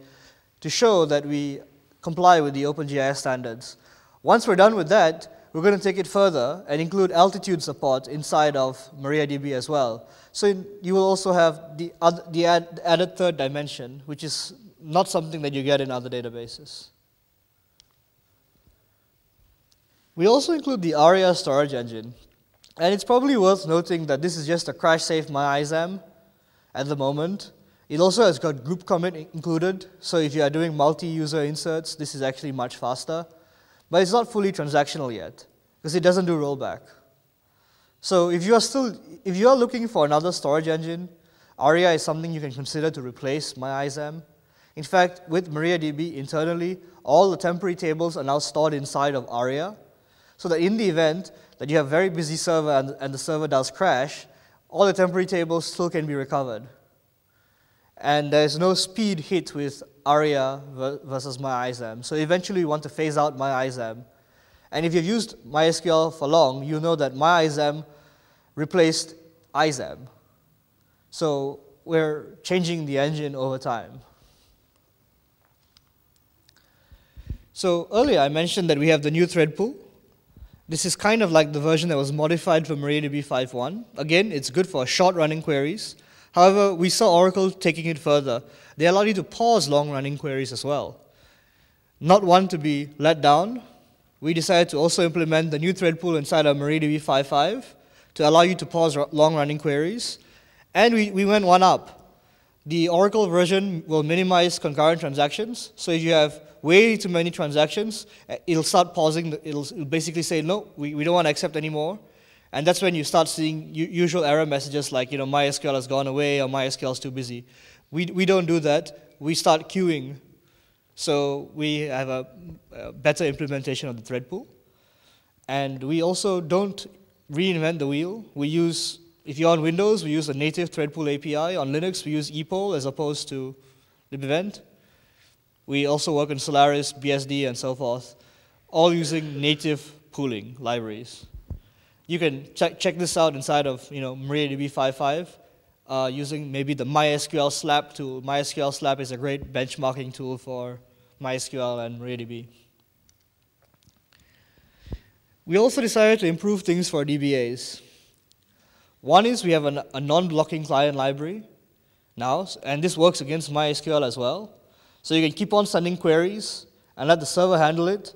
to show that we comply with the OpenGIS standards. Once we're done with that, we're going to take it further and include altitude support inside of MariaDB as well. So you will also have the, other, the add, added third dimension, which is not something that you get in other databases. We also include the ARIA storage engine. And it's probably worth noting that this is just a crash safe MyISAM at the moment. It also has got group commit included, so if you are doing multi-user inserts, this is actually much faster. But it's not fully transactional yet, because it doesn't do rollback. So if you are still, if you are looking for another storage engine, ARIA is something you can consider to replace MyISAM. In fact, with MariaDB internally, all the temporary tables are now stored inside of ARIA, so that in the event that you have a very busy server and, and the server does crash, all the temporary tables still can be recovered and there's no speed hit with ARIA versus MyISAM. So eventually you want to phase out MyISAM. And if you've used MySQL for long, you know that MyISAM replaced ISAM. So we're changing the engine over time. So earlier I mentioned that we have the new thread pool. This is kind of like the version that was modified for MariaDB 5.1. Again, it's good for short running queries. However, we saw Oracle taking it further. They allowed you to pause long-running queries as well. Not one to be let down, we decided to also implement the new thread pool inside our MariaDB 5.5 to allow you to pause long-running queries. And we, we went one up. The Oracle version will minimize concurrent transactions. So if you have way too many transactions, eh, it'll start pausing. It'll, it'll basically say, no, we, we don't want to accept anymore. And that's when you start seeing usual error messages like, you know, MySQL has gone away or MySQL is too busy. We, we don't do that. We start queuing. So we have a, a better implementation of the thread pool. And we also don't reinvent the wheel. We use, if you're on Windows, we use a native thread pool API. On Linux, we use epoll as opposed to libevent. We also work on Solaris, BSD, and so forth, all using native pooling libraries. You can check, check this out inside of you know, MariaDB 5.5 uh, using maybe the MySQL SLAP tool. MySQL SLAP is a great benchmarking tool for MySQL and MariaDB. We also decided to improve things for DBAs. One is we have an, a non-blocking client library now, and this works against MySQL as well. So you can keep on sending queries and let the server handle it,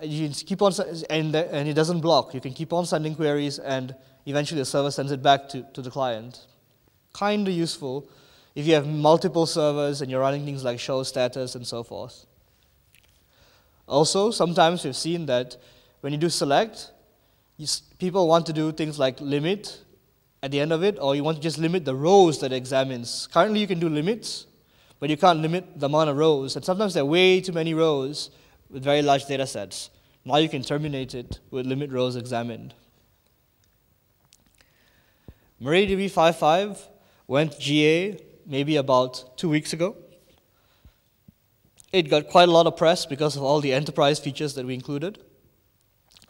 you keep on, and, and it doesn't block. You can keep on sending queries, and eventually the server sends it back to, to the client. Kind of useful if you have multiple servers and you're running things like show status and so forth. Also, sometimes we've seen that when you do select, you, people want to do things like limit at the end of it, or you want to just limit the rows that it examines. Currently, you can do limits, but you can't limit the amount of rows. And sometimes there are way too many rows, with very large data sets. Now you can terminate it with limit rows examined. MariaDB 5.5 went GA maybe about two weeks ago. It got quite a lot of press because of all the enterprise features that we included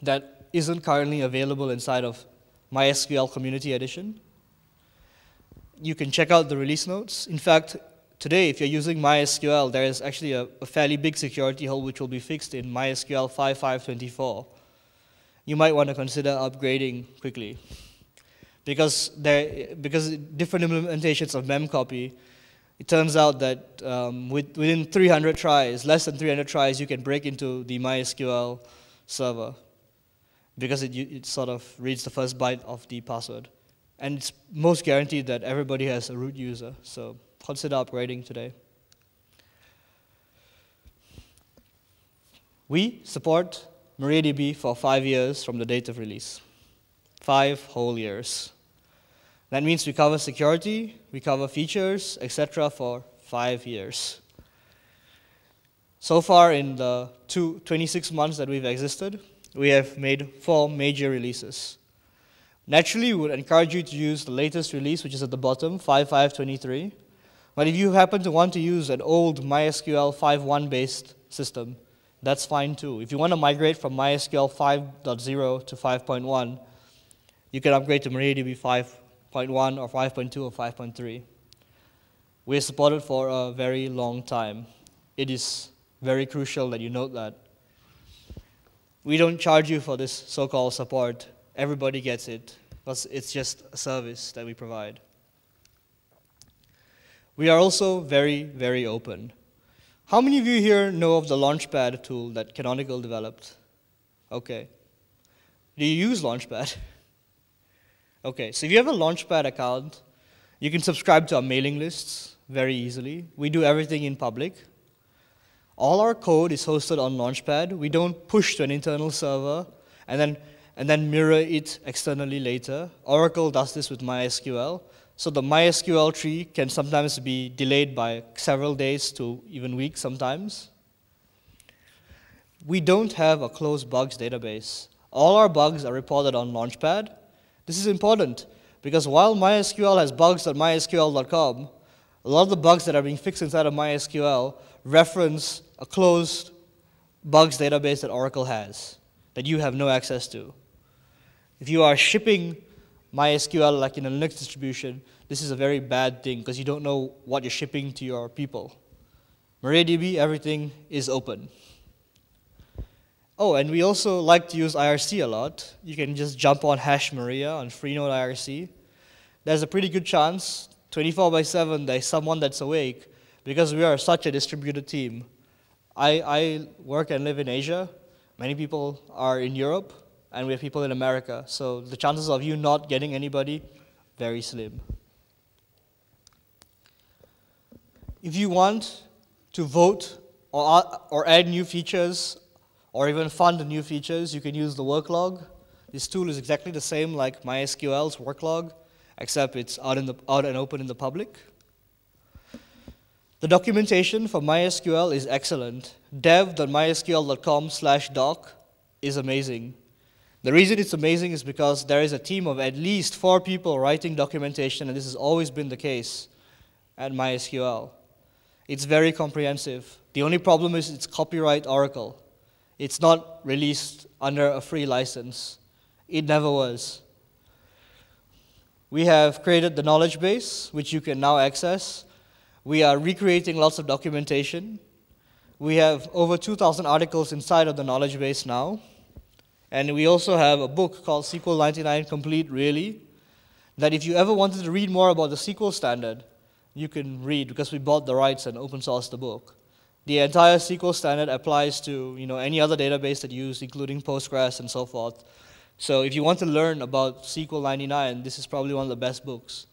that isn't currently available inside of MySQL Community Edition. You can check out the release notes. In fact, today, if you're using MySQL, there is actually a, a, fairly big security hole which will be fixed in MySQL 5.5.24. You might want to consider upgrading quickly. Because, there, because different implementations of memcmp, it turns out that um, with, within 300 tries, less than 300 tries, you can break into the MySQL server because it, it sort of reads the first byte of the password. And it's most guaranteed that everybody has a root user. So consider upgrading today. We support MariaDB for five years from the date of release. Five whole years. That means we cover security, we cover features, etc. for five years. So far in the two, 26 months that we've existed, we have made four major releases. Naturally, we would encourage you to use the latest release, which is at the bottom, 5.5.23. But if you happen to want to use an old MySQL 5.1 based system, that's fine too. If you want to migrate from MySQL 5.0 to 5.1, you can upgrade to MariaDB 5.1 or 5.2 or 5.3. We're supported for a very long time. It is very crucial that you note that. We don't charge you for this so-called support. Everybody gets it, because it's just a service that we provide. We are also very, very open. How many of you here know of the Launchpad tool that Canonical developed? Okay. Do you use Launchpad? okay, so if you have a Launchpad account, you can subscribe to our mailing lists very easily. We do everything in public. All our code is hosted on Launchpad. We don't push to an internal server and then, and then mirror it externally later. Oracle does this with MySQL. So the MySQL tree can sometimes be delayed by several days to even weeks sometimes. We don't have a closed bugs database. All our bugs are reported on Launchpad. This is important because while MySQL has bugs.mysql.com, a lot of the bugs that are being fixed inside of MySQL reference a closed bugs database that Oracle has that you have no access to. If you are shipping MySQL like in a Linux distribution, this is a very bad thing because you don't know what you're shipping to your people. MariaDB, everything is open. Oh, and we also like to use IRC a lot. You can just jump on hash Maria on Freenode IRC. There's a pretty good chance, 24 by 7, there's someone that's awake because we are such a distributed team. I, I work and live in Asia. Many people are in Europe, and we have people in America. So the chances of you not getting anybody, very slim. If you want to vote or, or add new features or even fund new features, you can use the work log. This tool is exactly the same like MySQL's work log, except it's out, in the, out and open in the public. The documentation for MySQL is excellent. dev.mysql.com slash doc is amazing. The reason it's amazing is because there is a team of at least four people writing documentation, and this has always been the case at MySQL. It's very comprehensive. The only problem is it's copyright Oracle. It's not released under a free license. It never was. We have created the knowledge base, which you can now access. We are recreating lots of documentation. We have over 2,000 articles inside of the knowledge base now. And we also have a book called SQL 99 Complete Really, that if you ever wanted to read more about the SQL standard, you can read because we bought the rights and open sourced the book. The entire SQL standard applies to you know, any other database that you use, including Postgres and so forth. So if you want to learn about SQL 99, this is probably one of the best books.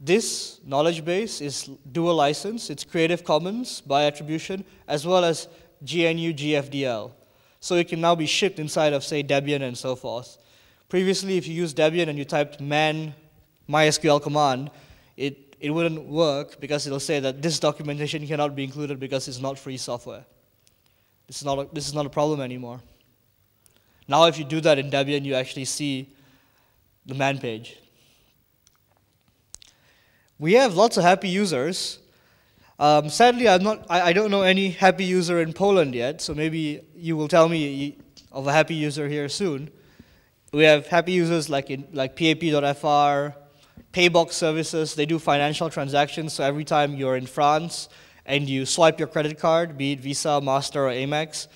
This knowledge base is dual license. It's Creative Commons by attribution, as well as GNU GFDL. So it can now be shipped inside of, say, Debian and so forth. Previously, if you used Debian and you typed man MySQL command, it it wouldn't work because it'll say that this documentation cannot be included because it's not free software. This is not a, this is not a problem anymore. Now if you do that in Debian, you actually see the man page. We have lots of happy users. Um, sadly, I'm not, I, I, don't know any happy user in Poland yet, so maybe you will tell me of a happy user here soon. We have happy users like, like pap.fr, Paybox services, they do financial transactions. So every time you're in France and you swipe your credit card, be it Visa, Master, or Amex,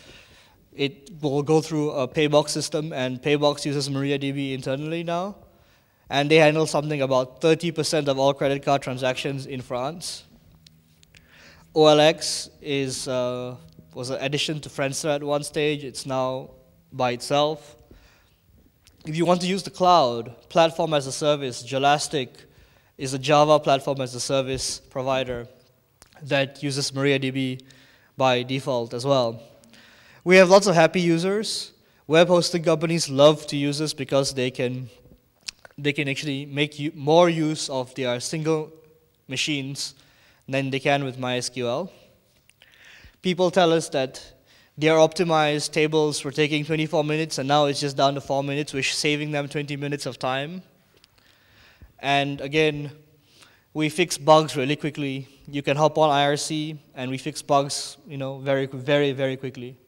it will go through a Paybox system, and Paybox uses MariaDB internally now. And they handle something about 30% of all credit card transactions in France. OLX is, uh, was an addition to Friendster at one stage. It's now by itself. If you want to use the cloud, platform as a service, Jelastic is a Java platform as a service provider that uses MariaDB by default as well. We have lots of happy users. Web hosting companies love to use this because they can, they can actually make more use of their single machines than they can with MySQL. People tell us that their optimized tables were taking 24 minutes, and now it's just down to 4 minutes, which is saving them 20 minutes of time. And again, we fix bugs really quickly. You can hop on IRC, and we fix bugs you know, very, very, very quickly.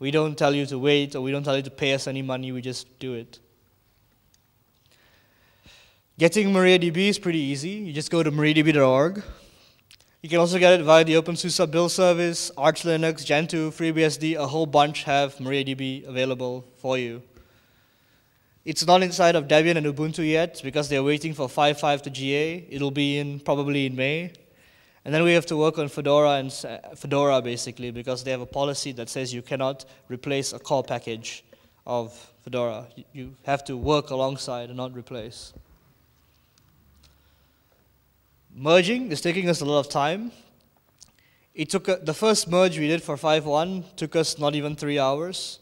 We don't tell you to wait, or we don't tell you to pay us any money, we just do it. Getting MariaDB is pretty easy. You just go to mariadb.org. You can also get it via the OpenSUSE build service, Arch Linux, Gentoo, FreeBSD, a whole bunch have MariaDB available for you. It's not inside of Debian and Ubuntu yet because they're waiting for 5.5 to GA. It'll be in probably in May. And then we have to work on Fedora and uh, Fedora basically because they have a policy that says you cannot replace a core package of Fedora. You have to work alongside and not replace. Merging is taking us a lot of time. It took a, the first merge we did for 5.1 took us not even three hours.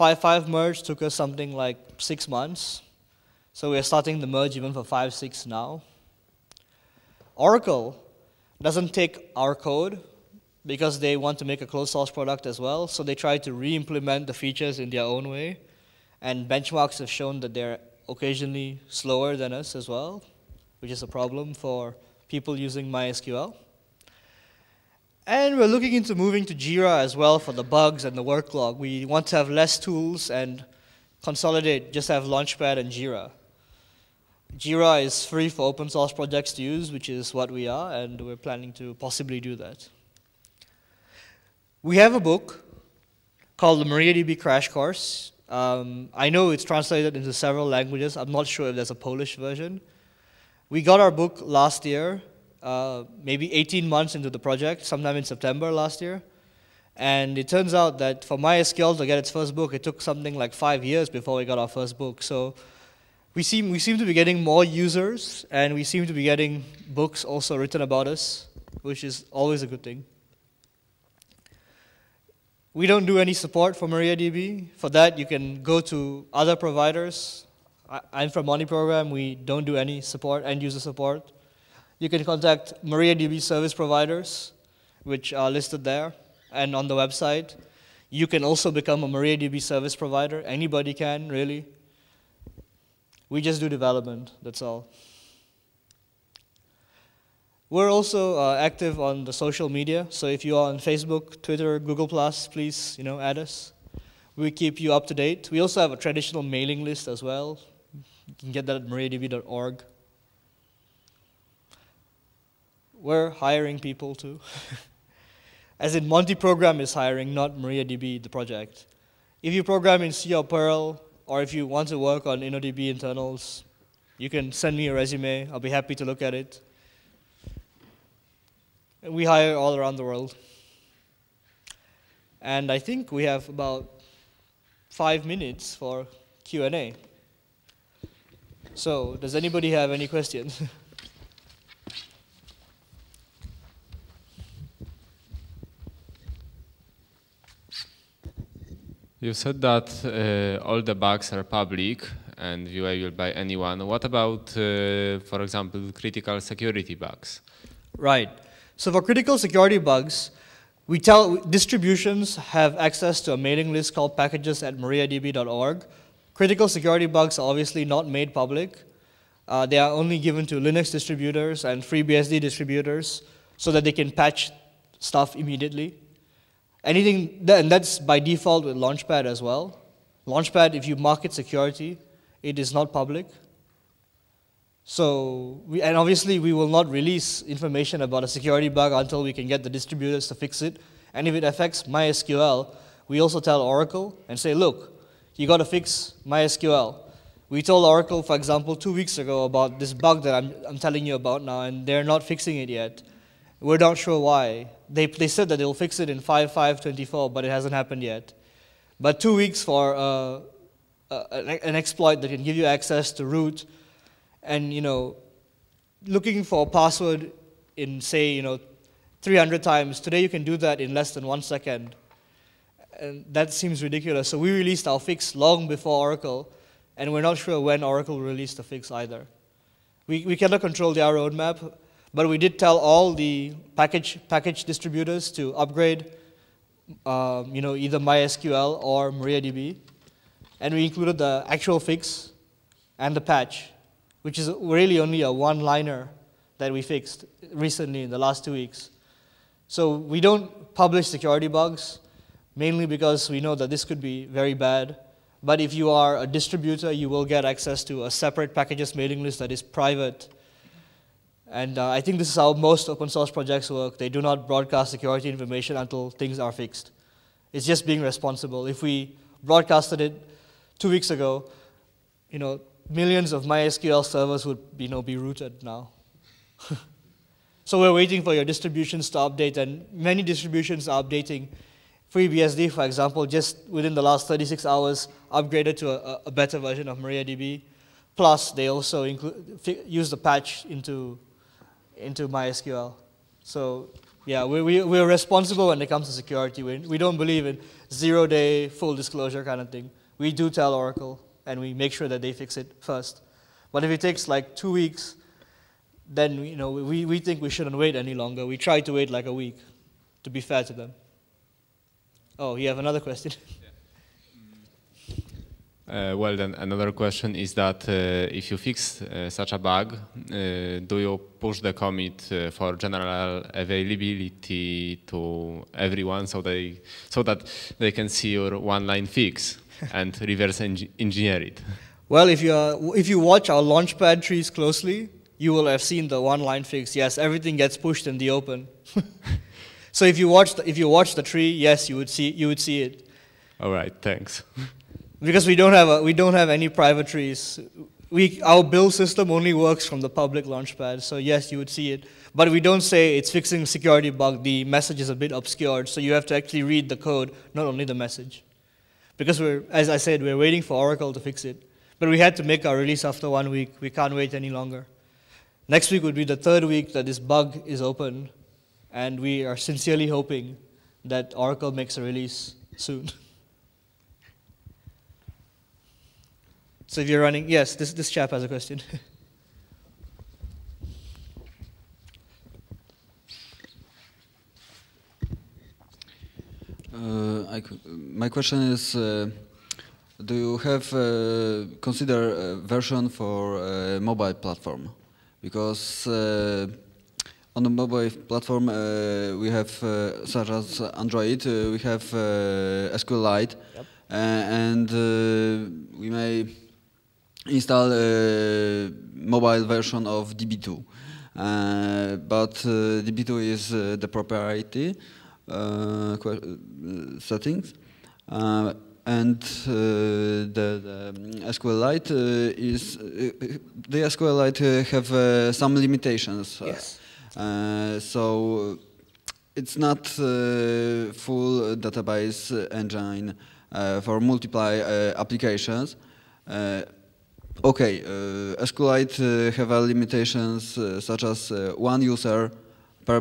5.5 merge took us something like six months. So we're starting the merge even for 5.6 now. Oracle doesn't take our code because they want to make a closed source product as well. So they try to re-implement the features in their own way. And benchmarks have shown that they're occasionally slower than us as well, which is a problem for people using MySQL. And we're looking into moving to Jira as well for the bugs and the work log. We want to have less tools and consolidate, just have Launchpad and Jira. Jira is free for open source projects to use, which is what we are, and we're planning to possibly do that. We have a book called the MariaDB Crash Course. Um, I know it's translated into several languages. I'm not sure if there's a Polish version. We got our book last year, uh, maybe 18 months into the project, sometime in September last year. And it turns out that for MySQL to get its first book, it took something like five years before we got our first book. So we seem, we seem to be getting more users, and we seem to be getting books also written about us, which is always a good thing. We don't do any support for MariaDB. For that, you can go to other providers. I, am from Monty Program. We don't do any support, end user support. You can contact MariaDB service providers, which are listed there and on the website. You can also become a MariaDB service provider. Anybody can, really. We just do development, that's all. We're also uh, active on the social media, so if you are on Facebook, Twitter, Google+, please you know, add us. We keep you up to date. We also have a traditional mailing list as well. You can get that at mariadb.org. We're hiring people too. As in Monty Program is hiring, not MariaDB, the project. If you program in C or Perl, or if you want to work on InnoDB internals, you can send me a resume. I'll be happy to look at it. We hire all around the world. And I think we have about five minutes for Q&A. So, does anybody have any questions? You said that uh, all the bugs are public and viewable by anyone. What about, uh, for example, critical security bugs? Right. So for critical security bugs, we tell distributions have access to a mailing list called packages at mariadb.org. Critical security bugs are obviously not made public. Uh, they are only given to Linux distributors and FreeBSD distributors so that they can patch stuff immediately. Anything, and that's by default with Launchpad as well. Launchpad, if you market security, it is not public. So, we, and obviously we will not release information about a security bug until we can get the distributors to fix it. And if it affects MySQL, we also tell Oracle and say, look, you got to fix MySQL. We told Oracle, for example, two weeks ago about this bug that I'm, I'm telling you about now, and they're not fixing it yet. We're not sure why. They, they said that they'll fix it in 5.5.24, but it hasn't happened yet. But two weeks for uh, uh, an exploit that can give you access to root and, you know, looking for a password in, say, you know, 300 times. Today you can do that in less than one second. And that seems ridiculous. So we released our fix long before Oracle, and we're not sure when Oracle released the fix either. We, we cannot control their roadmap, but we did tell all the package, package distributors to upgrade um, you know, either MySQL or MariaDB. And we included the actual fix and the patch, which is really only a one-liner that we fixed recently in the last two weeks. So we don't publish security bugs, mainly because we know that this could be very bad. But if you are a distributor, you will get access to a separate packages mailing list that is private. And uh, I think this is how most open source projects work. They do not broadcast security information until things are fixed. It's just being responsible. If we broadcasted it two weeks ago, you know, millions of MySQL servers would be, you know, be rooted now. so we're waiting for your distributions to update, and many distributions are updating FreeBSD, for example, just within the last 36 hours, upgraded to a, a better version of MariaDB. Plus, they also use the patch into, into MySQL. So, yeah, we, we, we're responsible when it comes to security. We, we don't believe in zero-day full disclosure kind of thing. We do tell Oracle, and we make sure that they fix it first. But if it takes like two weeks, then you know, we, we think we shouldn't wait any longer. We try to wait like a week, to be fair to them. Oh, you have another question? Uh, well, then another question is that uh, if you fix uh, such a bug, uh, do you push the commit uh, for general availability to everyone so they so that they can see your one-line fix and reverse engineer it? Well, if you if you watch our launchpad trees closely, you will have seen the one-line fix. Yes, everything gets pushed in the open. So if you watch the, if you watch the tree, yes, you would see you would see it. All right, thanks. because we don't have a, we don't have any private trees. We, our build system only works from the public launchpad, so yes, you would see it. But we don't say it's fixing security bug. The message is a bit obscured, so you have to actually read the code, not only the message. Because we're, as I said, we're waiting for Oracle to fix it. But we had to make our release after one week. We can't wait any longer. Next week would be the third week that this bug is open, and we are sincerely hoping that Oracle makes a release soon. so if you're running, yes, this, this chap has a question. Uh, I, my question is, uh, do you have uh, consider a version for a mobile platform? Because uh, on the mobile platform, uh, we have, uh, such as Android, uh, we have uh, SQLite, yep. Uh, and uh, we may install a mobile version of DB2. Uh, but uh, DB2 is the proprietary settings. and the, the, um, SQLite is the SQLite have some limitations. Yes. Uh, so it's not uh, full database engine uh, for multiply applications. okay, SQLite have limitations such as one user per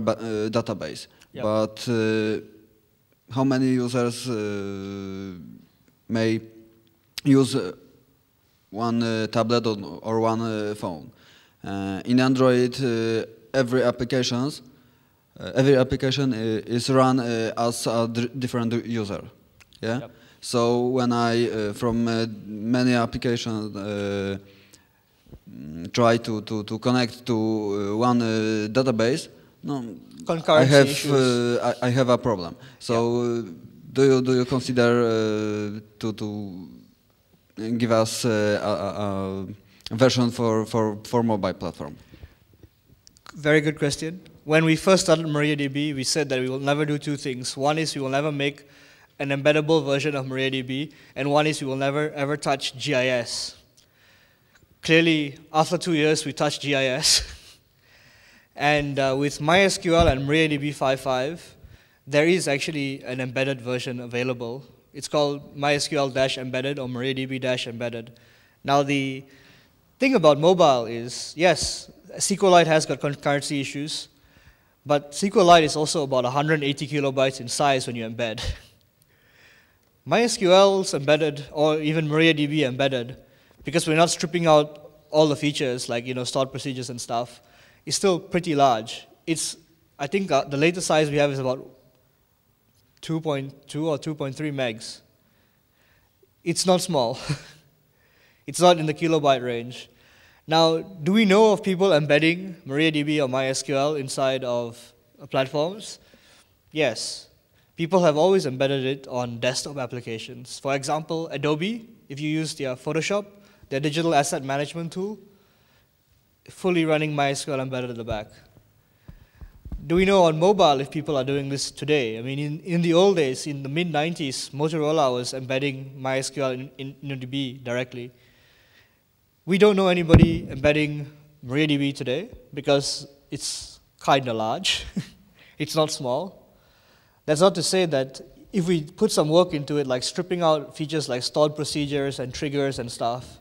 database, yep. but how many users may use one uh, tablet or, or one uh, phone. Uh, in Android, every applications, uh, every application is run uh, as a different user. Yeah. Yep. So when I uh, from many applications mm, try to, to, to connect to one database, no, I have uh, I, I, have a problem. So uh, do you do you consider uh, to to give us a, a, version for for for mobile platform? Very good question. When we first started MariaDB, we said that we will never do two things. One is we will never make an embeddable version of MariaDB, and one is we will never ever touch GIS. Clearly, after two years, we touched GIS. and uh, with MySQL and MariaDB 5.5, there is actually an embedded version available. It's called MySQL-embedded or MariaDB-embedded. Now, the thing about mobile is, yes, SQLite has got concurrency issues, but SQLite is also about 180 kilobytes in size when you embed. MySQL's embedded, or even MariaDB embedded, because we're not stripping out all the features like you know stored procedures and stuff, is still pretty large. It's, I think uh, the latest size we have is about 2.2 or 2.3 megs. It's not small. it's not in the kilobyte range. Now, do we know of people embedding MariaDB or MySQL inside of uh, platforms? Yes. people have always embedded it on desktop applications. For example, Adobe, if you use their Photoshop, their digital asset management tool, fully running MySQL embedded at the back. Do we know on mobile if people are doing this today? I mean, in, in the old days, in the mid 90s, Motorola was embedding MySQL in, in InnoDB directly. We don't know anybody embedding MariaDB today because it's kind of large. it's not small. That's not to say that if we put some work into it, like stripping out features like stored procedures and triggers and stuff,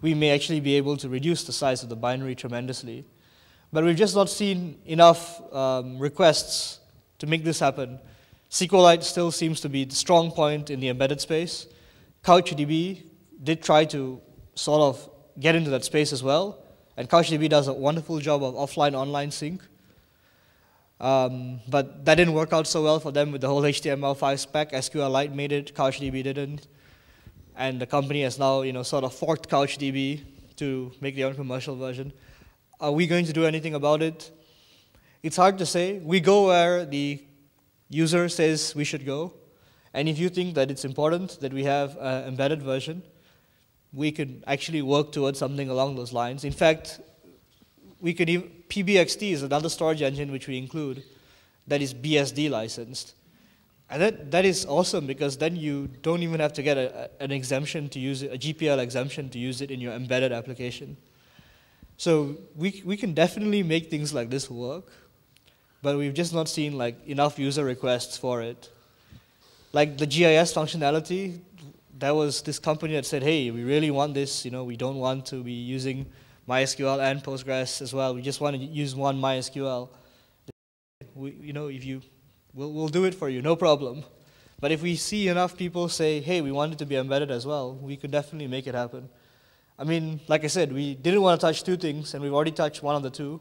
we may actually be able to reduce the size of the binary tremendously. But we've just not seen enough um, requests to make this happen. SQLite still seems to be the strong point in the embedded space. CouchDB did try to sort of get into that space as well, and CouchDB does a wonderful job of offline-online sync. Um, but that didn't work out so well for them with the whole HTML5 spec. SQLite made it, CouchDB didn't. And the company has now, you know, sort of forked CouchDB to make their own commercial version. Are we going to do anything about it? It's hard to say. We go where the user says we should go. And if you think that it's important that we have an embedded version, we could actually work towards something along those lines. In fact, we could even, PBXT is another storage engine which we include that is BSD licensed. And that, that is awesome because then you don't even have to get a, an exemption to use it, a GPL exemption to use it in your embedded application. So we, we can definitely make things like this work, but we've just not seen like enough user requests for it. Like the GIS functionality, there was this company that said, hey, we really want this, you know, we don't want to be using MySQL and Postgres as well. We just want to use one MySQL. We, you know, if you, we'll, we'll do it for you, no problem. But if we see enough people say, hey, we want it to be embedded as well, we could definitely make it happen. I mean, like I said, we didn't want to touch two things, and we've already touched one of the two.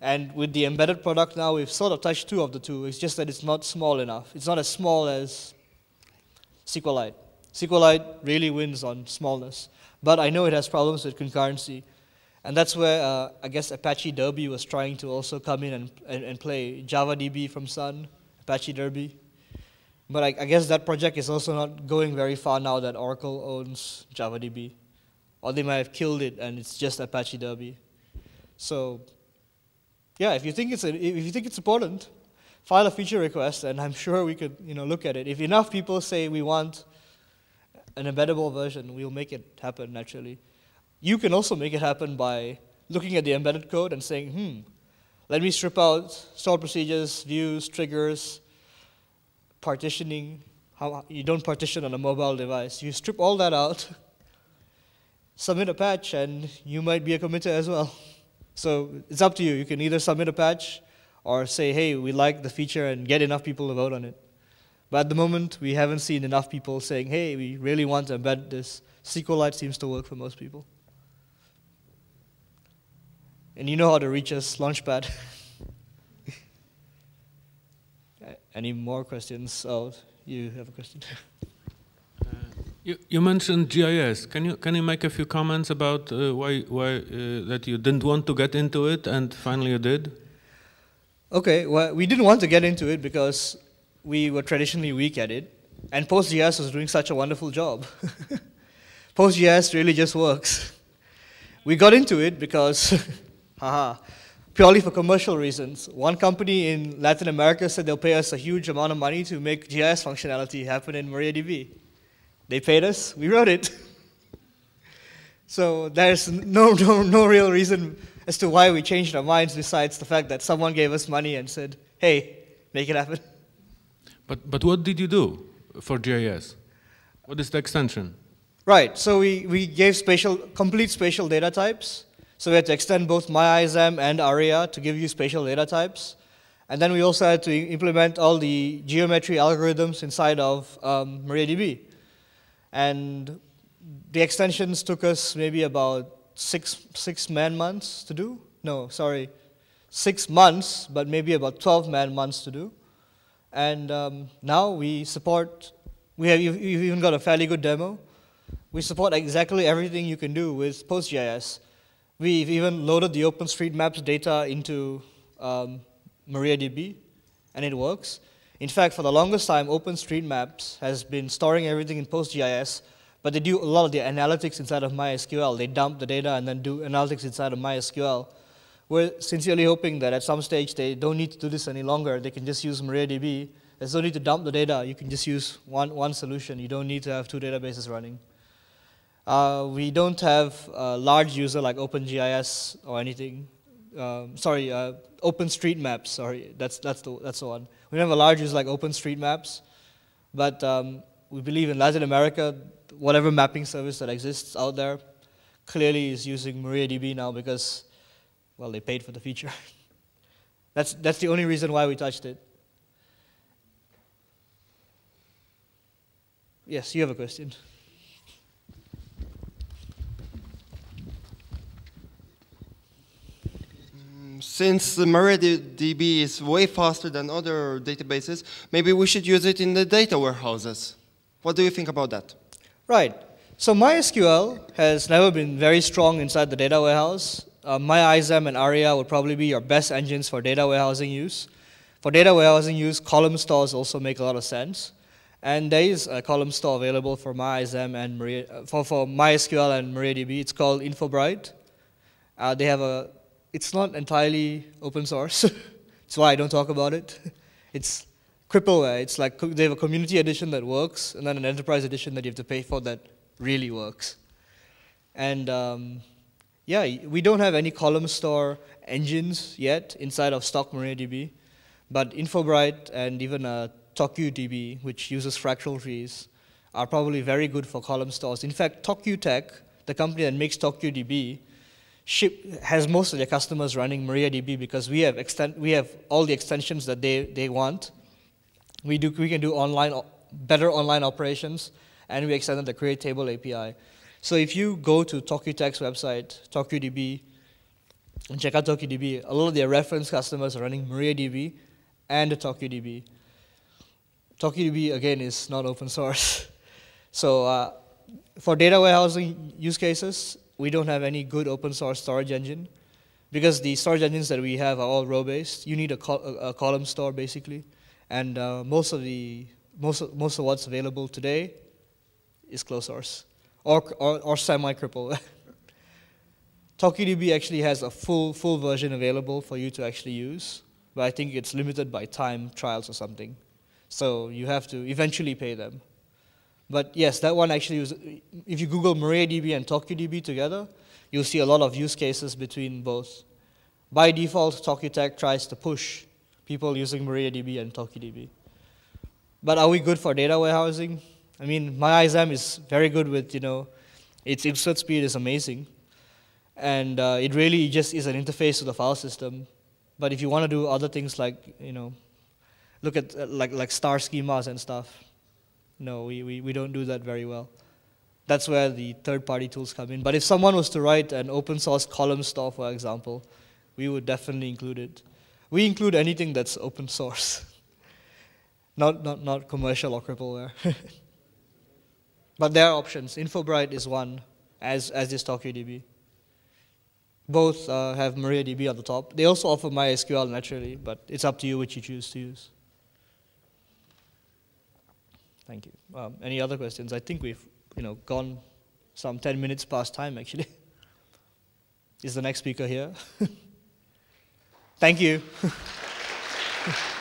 And with the embedded product now, we've sort of touched two of the two. It's just that it's not small enough. It's not as small as SQLite. SQLite really wins on smallness. But I know it has problems with concurrency. And that's where uh, I guess Apache Derby was trying to also come in and, and, and play JavaDB from Sun, Apache Derby. But I, I guess that project is also not going very far now that Oracle owns JavaDB or they might have killed it and it's just Apache Derby. So, yeah, if you think it's a, if you think it's important, file a feature request, and I'm sure we could you know look at it. If enough people say we want an embeddable version, we'll make it happen naturally. You can also make it happen by looking at the embedded code and saying, hmm, let me strip out stored procedures, views, triggers, partitioning. How, you don't partition on a mobile device. You strip all that out submit a patch and you might be a committer as well. So it's up to you. You can either submit a patch or say, hey, we like the feature and get enough people to vote on it. But at the moment, we haven't seen enough people saying, hey, we really want to embed this. SQLite seems to work for most people. And you know how to reach us, Launchpad. Any more questions? Oh, you have a question. You, you mentioned GIS. Can you can you make a few comments about uh, why why uh, that you didn't want to get into it and finally you did? Okay, well, we didn't want to get into it because we were traditionally weak at it, and PostGIS was doing such a wonderful job. PostGIS really just works. We got into it because, haha, purely for commercial reasons. One company in Latin America said they'll pay us a huge amount of money to make GIS functionality happen in MariaDB. They paid us, we wrote it. so there's no, no, no real reason as to why we changed our minds besides the fact that someone gave us money and said, hey, make it happen. But, but what did you do for GIS? What is the extension? Right, so we, we gave spatial, complete spatial data types. So we had to extend both MyISAM and ARIA to give you spatial data types. And then we also had to implement all the geometry algorithms inside of um, MariaDB. And the extensions took us maybe about six, six man months to do. No, sorry, six months, but maybe about 12 man months to do. And um, now we support, we have you've even got a fairly good demo. We support exactly everything you can do with PostGIS. We've even loaded the OpenStreetMaps data into um, MariaDB, and it works. In fact, for the longest time, OpenStreetMaps has been storing everything in PostGIS, but they do a lot of the analytics inside of MySQL. They dump the data and then do analytics inside of MySQL. We're sincerely hoping that at some stage they don't need to do this any longer. They can just use MariaDB. There's no need to dump the data. You can just use one, one solution. You don't need to have two databases running. Uh, we don't have a large user like OpenGIS or anything. Um, sorry, uh, OpenStreetMaps. Sorry, that's that's the that's the one. We don't have a large user like OpenStreetMaps, but um, we believe in Latin America, whatever mapping service that exists out there, clearly is using MariaDB now because, well, they paid for the feature. that's that's the only reason why we touched it. Yes, you have a question. Mm, since the MariaDB is way faster than other databases, maybe we should use it in the data warehouses. What do you think about that? Right. So MySQL has never been very strong inside the data warehouse. Uh, MyISAM and ARIA would probably be your best engines for data warehousing use. For data warehousing use, column stores also make a lot of sense. And there is a column store available for MyISAM and Maria, uh, for, for MySQL and MariaDB. It's called InfoBright. Uh, they have a it's not entirely open source. That's why I don't talk about it. It's crippleware. It's like they have a community edition that works, and then an enterprise edition that you have to pay for that really works. And um, yeah, we don't have any column store engines yet inside of stock MariaDB, but InfoBright and even uh, TokuDB, which uses fractal trees, are probably very good for column stores. In fact, Tokutek, the company that makes TokuDB, ship has most of their customers running MariaDB because we have extend, we have all the extensions that they, they want. We do we can do online better online operations, and we extended the create table API. So if you go to Tokutek's website, TokuDB, and check out TokuDB, a lot of their reference customers are running MariaDB and TokuDB. TokuDB again is not open source, so. Uh, for data warehousing use cases, we don't have any good open source storage engine because the storage engines that we have are all row based. You need a, col a column store basically, and uh, most of the most of, most of what's available today is closed source or or, or semi cripple. TokuDB actually has a full full version available for you to actually use, but I think it's limited by time trials or something. So you have to eventually pay them. But yes, that one actually was, if you Google MariaDB and TokuDB together, you'll see a lot of use cases between both. By default, Tokutek tries to push people using MariaDB and TokuDB. But are we good for data warehousing? I mean, my MyISAM is very good with, you know, its insert speed is amazing. And uh, it really just is an interface to the file system. But if you want to do other things like, you know, look at uh, like, like star schemas and stuff, no, we, we, we don't do that very well. That's where the third-party tools come in. But if someone was to write an open source column store, for example, we would definitely include it. We include anything that's open source, not, not, not commercial or crippleware. but there are options. InfoBright is one, as, as is TokuDB. Both uh, have MariaDB on the top. They also offer MySQL naturally, but it's up to you which you choose to use. Thank you. Um, any other questions? I think we've you know gone some 10 minutes past time actually. Is the next speaker here? Thank you.